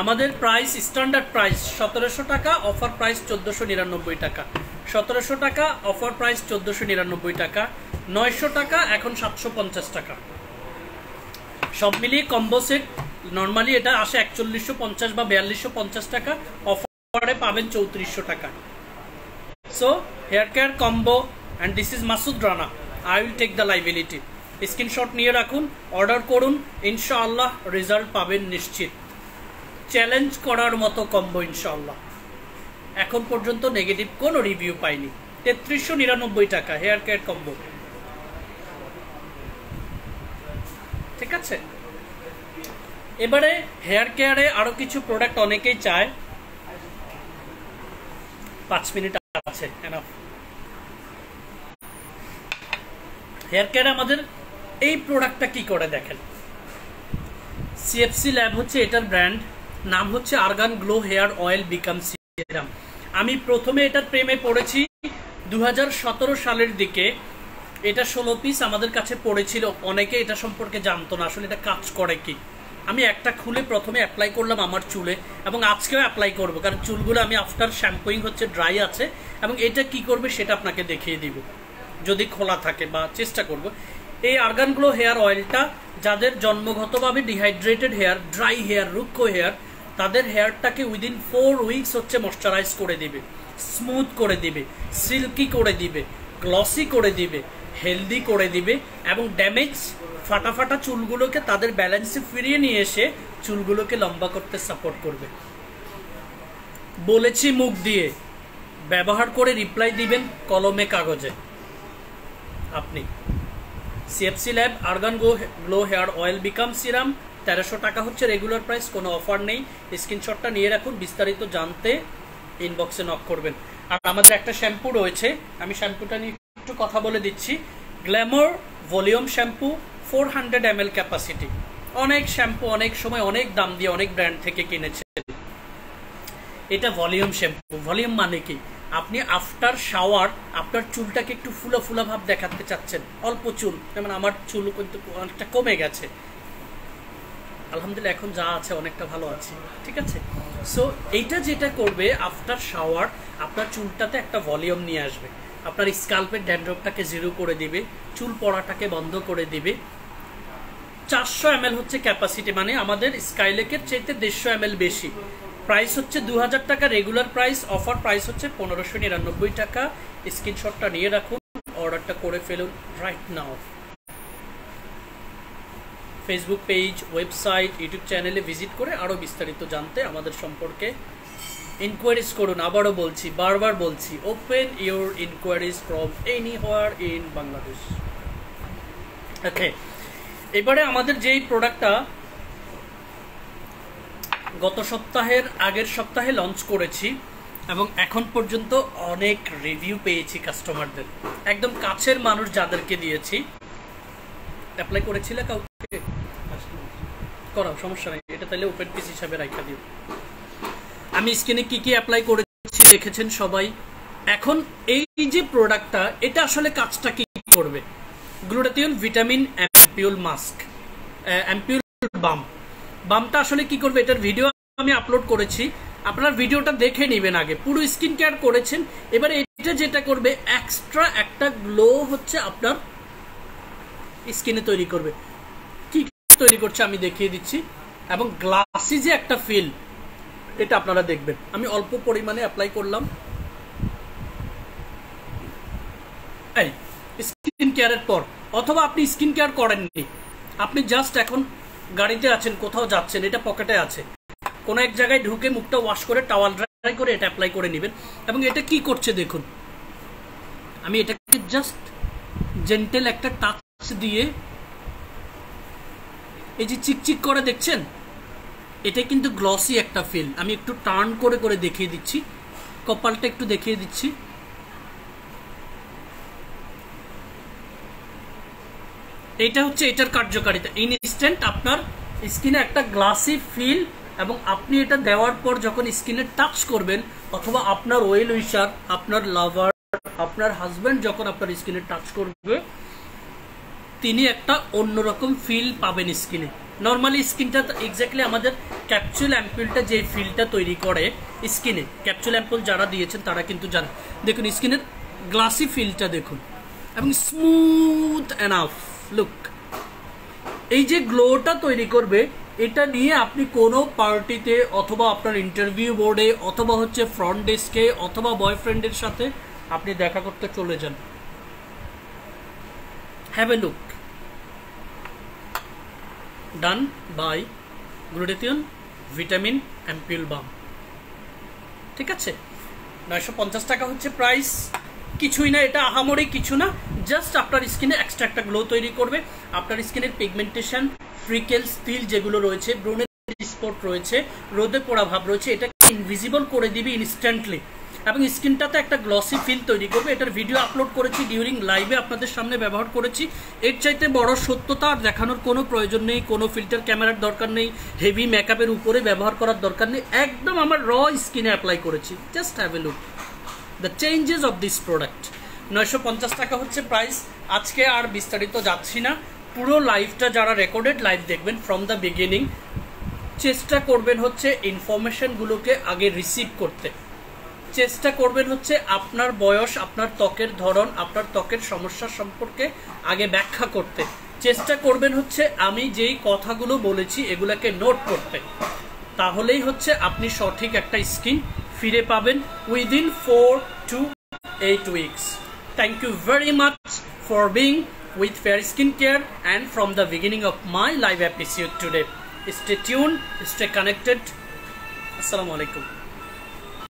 আমাদের প্রাইস স্ট্যান্ডার্ড প্রাইস সতেরোশো টাকা অফার প্রাইস চোদ্দোশো নিরানব্বই টাকা। সতেরোশো টাকা অফার প্রাইস চোদ্দোশো নিরানব্বই টাকা। নয়শো টাকা, এখন সাতশো পঞ্চাশ টাকা। সব মিলিয়ে কম্বো সেট নর্মালি এটা আসে একচল্লিশশো পঞ্চাশ বা বিয়াল্লিশশো পঞ্চাশ টাকা অফারে পাবেন চৌত্রিশশো টাকা। So hair care combo and this is Masud Rana I will take the liability screenshot নিয়ে রাখুন অর্ডার করুন, ইনশাআল্লাহ রেজাল্ট পাবেন নিশ্চিত। চ্যালেঞ্জ করার মতো কম্বো ইনশাল্লাহ এখন পর্যন্ত নেগেটিভ কোনো রিভিউ পাইনি। তেত্রিশশো নিরানব্বই টাকা হেয়ার কেয়ার কম্বো ঠিক আছে? এবারে হেয়ার কেয়ারে আরও কিছু প্রোডাক্ট অনেকেই চায়। পাঁচ মিনিট আছে হেয়ার কেয়ারে আমাদের এই প্রোডাক্টটা কি করে দেখেন? সিএফসি ল্যাব হচ্ছে এটার ব্র্যান্ড নাম হচ্ছে argan glow hair oil become serum. আমি প্রথমে এটার প্রেমে পড়েছি দু হাজার সতেরো সালের দিকে। এটা ষোলো পিস আমাদের কাছে পড়েছিল, অনেকে এটা সম্পর্কে জানতো না, আসলে এটা কাজ করে কি। আমি একটা খুলে প্রথমে অ্যাপ্লাই করলাম আমার চুলে, এবং আজকেও অ্যাপ্লাই করব, কারণ চুলগুলো আমি আফটার শ্যাম্পুইং হচ্ছে ড্রাই আছে, এবং এটা কি করবে সেটা আপনাকে দেখিয়ে দিব। যদি খোলা থাকে বা চেষ্টা করব। এই আর্গানগ্লো হেয়ার অয়েলটা, যাদের জন্মগতভাবে ডিহাইড্রেটেড হেয়ার ড্রাই হেয়ার রুক্ষ হেয়ার তাদের হেয়ারটাকে উইদিন ফোর উইকস হচ্ছে ময়শ্চারাইজ করে দিবে। স্মুথ করে দিবে সিল্কি করে দিবে গ্লসি করে দিবে হেলদি করে দিবে এবং ড্যামেজ ফাটা ফাটা চুলগুলোকে তাদের ব্যালেন্সে ফিরিয়ে নিয়ে এসে চুলগুলোকে লম্বা করতে সাপোর্ট করবে। বলেছি মুখ দিয়ে। ব্যবহার করে রিপ্লাই দিবেন কলমে, কাগজে। আপনি। CFC lab argan go glow hair oil become serum তেরোশো টাকা হচ্ছে রেগুলার প্রাইস কোনো অফার নেই। স্ক্রিনশটটা নিয়ে রাখুন, বিস্তারিত জানতে ইনবক্সে নক করবেন। আর আমাদের একটা শ্যাম্পু রয়েছে, আমি শ্যাম্পুটা নিয়ে একটু কথা বলে দিচ্ছি। Glamour volume shampoo four hundred M capacity অনেক শ্যাম্পু অনেক সময় অনেক দাম দিয়ে অনেক ব্র্যান্ড থেকে কিনেছে। এটা ভলিউম শ্যাম্পু ভলিউম মানে কি? আপনি আফটার শাওয়ার আপনার চুলটাকে একটু ফুলা ফুলা ভাব দেখাতে চাচ্ছেন। অল্প চুল, যেমন আমার চুল কিন্তু অনেকটা কমে গেছে। আলহামদুলিল্লাহ, এখন যা আছে অনেকটা ভালো আছে, ঠিক আছে? সো এইটা যেটা করবে আফটার শাওয়ার আপনার চুলটাতে একটা ভলিউম নিয়ে আসবে। আপনার স্কাল্পের ড্যান্ড্রপটাকে জিরো করে দিবে, চুল পড়াটাকে বন্ধ করে দিবে। চারশো এম হচ্ছে ক্যাপাসিটি মানে আমাদের স্কাইলেকের চাইতে দেড়শো এম বেশি। প্রাইস হচ্ছে দু হাজার টাকা রেগুলার প্রাইস অফার প্রাইস হচ্ছে পনেরোশো নিরানব্বই টাকা। স্ক্রিনশটটা নিয়ে রাখুন অর্ডারটা করে ফেলুন right now Facebook page website YouTube চ্যানেলে ভিজিট করে আরও বিস্তারিত জানতে আমাদের সম্পর্কে ইনকোয়ারিজ করুন। আবারও বলছি, বারবার বলছি open your inquiries from anywhere in Bangladesh okay এবারে আমাদের যেই প্রোডাক্টটা গত সপ্তাহের আগের সপ্তাহে লঞ্চ করেছি এবং এখন পর্যন্ত অনেক রিভিউ পেয়েছি কাস্টমারদের একদম কাছের মানুষ যাদেরকে দিয়েছি অ্যাপ্লাই করেছিলে করাও, সমস্যা নেই। এটা তাহলে ওপেন পিস হিসাবে রাখা দিও। আমি স্কিনে কি কি অ্যাপ্লাই করেছি দেখেছেন সবাই? এখন এই যে প্রোডাক্টটা এটা আসলে কাজটা কি করবে? Glutathione vitamin ampoule mask ampoule balm বামটা আসলে কি করবে? এটার ভিডিও আমি আপলোড করেছি। আপনার ভিডিওটা দেখে নেবেন আগে। পুরো স্কিন কেয়ার করেছেন। এবারে এটা যেটা করবে এক্সট্রা একটা গ্লো হচ্ছে আপনার স্কিনে তৈরি করবে। তৈরি করছে, আমি দেখিয়ে দিচ্ছি। এবং গ্লাসি যে একটা ফিল এটা আপনারা দেখবেন। আমি অল্প পরিমাণে অ্যাপ্লাই করলাম। এই স্কিন কেয়ারের পর, অথবা আপনি স্কিন কেয়ার করেননি, আপনি জাস্ট এখন গাড়িতে আছেন, কোথাও যাচ্ছেন, এটা পকেটে আছে। কোনো এক জায়গায় ঢুকে মুখটা ওয়াশ করে টাওয়াল ড্রাই করে এটা অ্যাপ্লাই করে নেবেন। এবং এটা কি করছে দেখুন। আমি এটাকে জাস্ট জেন্টেল একটা টাচ দিয়ে এই যে চিকচিক করে দেখছেন? এটা কিন্তু গ্লসি একটা ফিল আমি একটু টার্ন করে করে দেখিয়ে দিচ্ছি। কপালটা একটু দেখিয়ে দিচ্ছি। এটা হচ্ছে এটার কার্যকারিতা। ইনস্ট্যান্ট আপনার স্কিনে একটা গ্লাসি ফিল এবং আপনি এটা দেওয়ার পর যখন স্কিনে টাচ করবেন, অথবা আপনার ওয়েল উইশার আপনার লাভার আপনার হাজব্যান্ড যখন আপনার স্কিনে টাচ করবে তিনি একটা অন্যরকম ফিল পাবেন স্কিনে নর্মালি স্কিনটা এক্স্যাক্টলি আমাদের ক্যাপচুল অ্যাম্পুলটা যে ফিলটা তৈরি করে স্কিনে ক্যাপচুল অ্যাম্পুল যারা দিয়েছেন তারা কিন্তু জানে। দেখুন স্কিনের গ্লাসি ফিলটা দেখুন। এবং স্মুথ অ্যানাফ লুক এই যে গ্লোটা তৈরি করবে, এটা নিয়ে আপনি কোনো পার্টিতে অথবা আপনার ইন্টারভিউ বোর্ডে অথবা হচ্ছে ফ্রন্ট ডেস্কে অথবা বয়ফ্রেন্ডের সাথে আপনি দেখা করতে চলে যান। Have a look done by glutathione, vitamin ampoule balm ঠিক আছে? নয়শো পঞ্চাশ টাকা হচ্ছে প্রাইস কিছুই না, এটা আহামরি কিছু না। জাস্ট আপনার স্কিনে এক্সট্রা একটা গ্লো তৈরি করবে। আপনার স্কিনের পিগমেন্টেশন ফ্রিকেল স্টিল যেগুলো রয়েছে ব্রুনের স্পট রয়েছে, রোদে পোড়া ভাব রয়েছে, এটাকে ইনভিজিবল করে দিবি ইনস্ট্যান্টলি এবং স্কিনটাতে একটা গ্লসি ফিল তৈরি করবে। এটার ভিডিও আপলোড করেছি ডিউরিং লাইভে আপনাদের সামনে ব্যবহার করেছি। এর চাইতে বড় সত্যতা আর দেখানোর কোনো প্রয়োজন নেই, কোনো ফিল্টার ক্যামেরার দরকার নেই হেভি মেকআপের উপরে ব্যবহার করার দরকার নেই। একদম আমার র স্কিনে অ্যাপ্লাই করেছি। Just have a look the changes of this product নয়শো পঞ্চাশ টাকা হচ্ছে প্রাইস আজকে আর বিস্তারিত যাচ্ছি না। পুরো লাইভটা যারা রেকর্ডেড লাইভ দেখবেন ফ্রম দ্য বিগিনিং চেষ্টা করবেন হচ্ছে ইনফরমেশনগুলোকে আগে রিসিভ করতে। চেষ্টা করবেন হচ্ছে আপনার বয়স, আপনার ত্বকের ধরন, আপনার ত্বকের সমস্যা সম্পর্কে আগে ব্যাখ্যা করতে। চেষ্টা করবেন হচ্ছে আমি যেই কথাগুলো বলেছি এগুলাকে নোট করতে। তাহলেই হচ্ছে আপনি সঠিক একটা স্কিন ফিরে পাবেন within four to eight weeks. Thank you very much for being with fair skin care and from the beginning of my live episode today stay tune stay connected আসসালামু আলাইকুম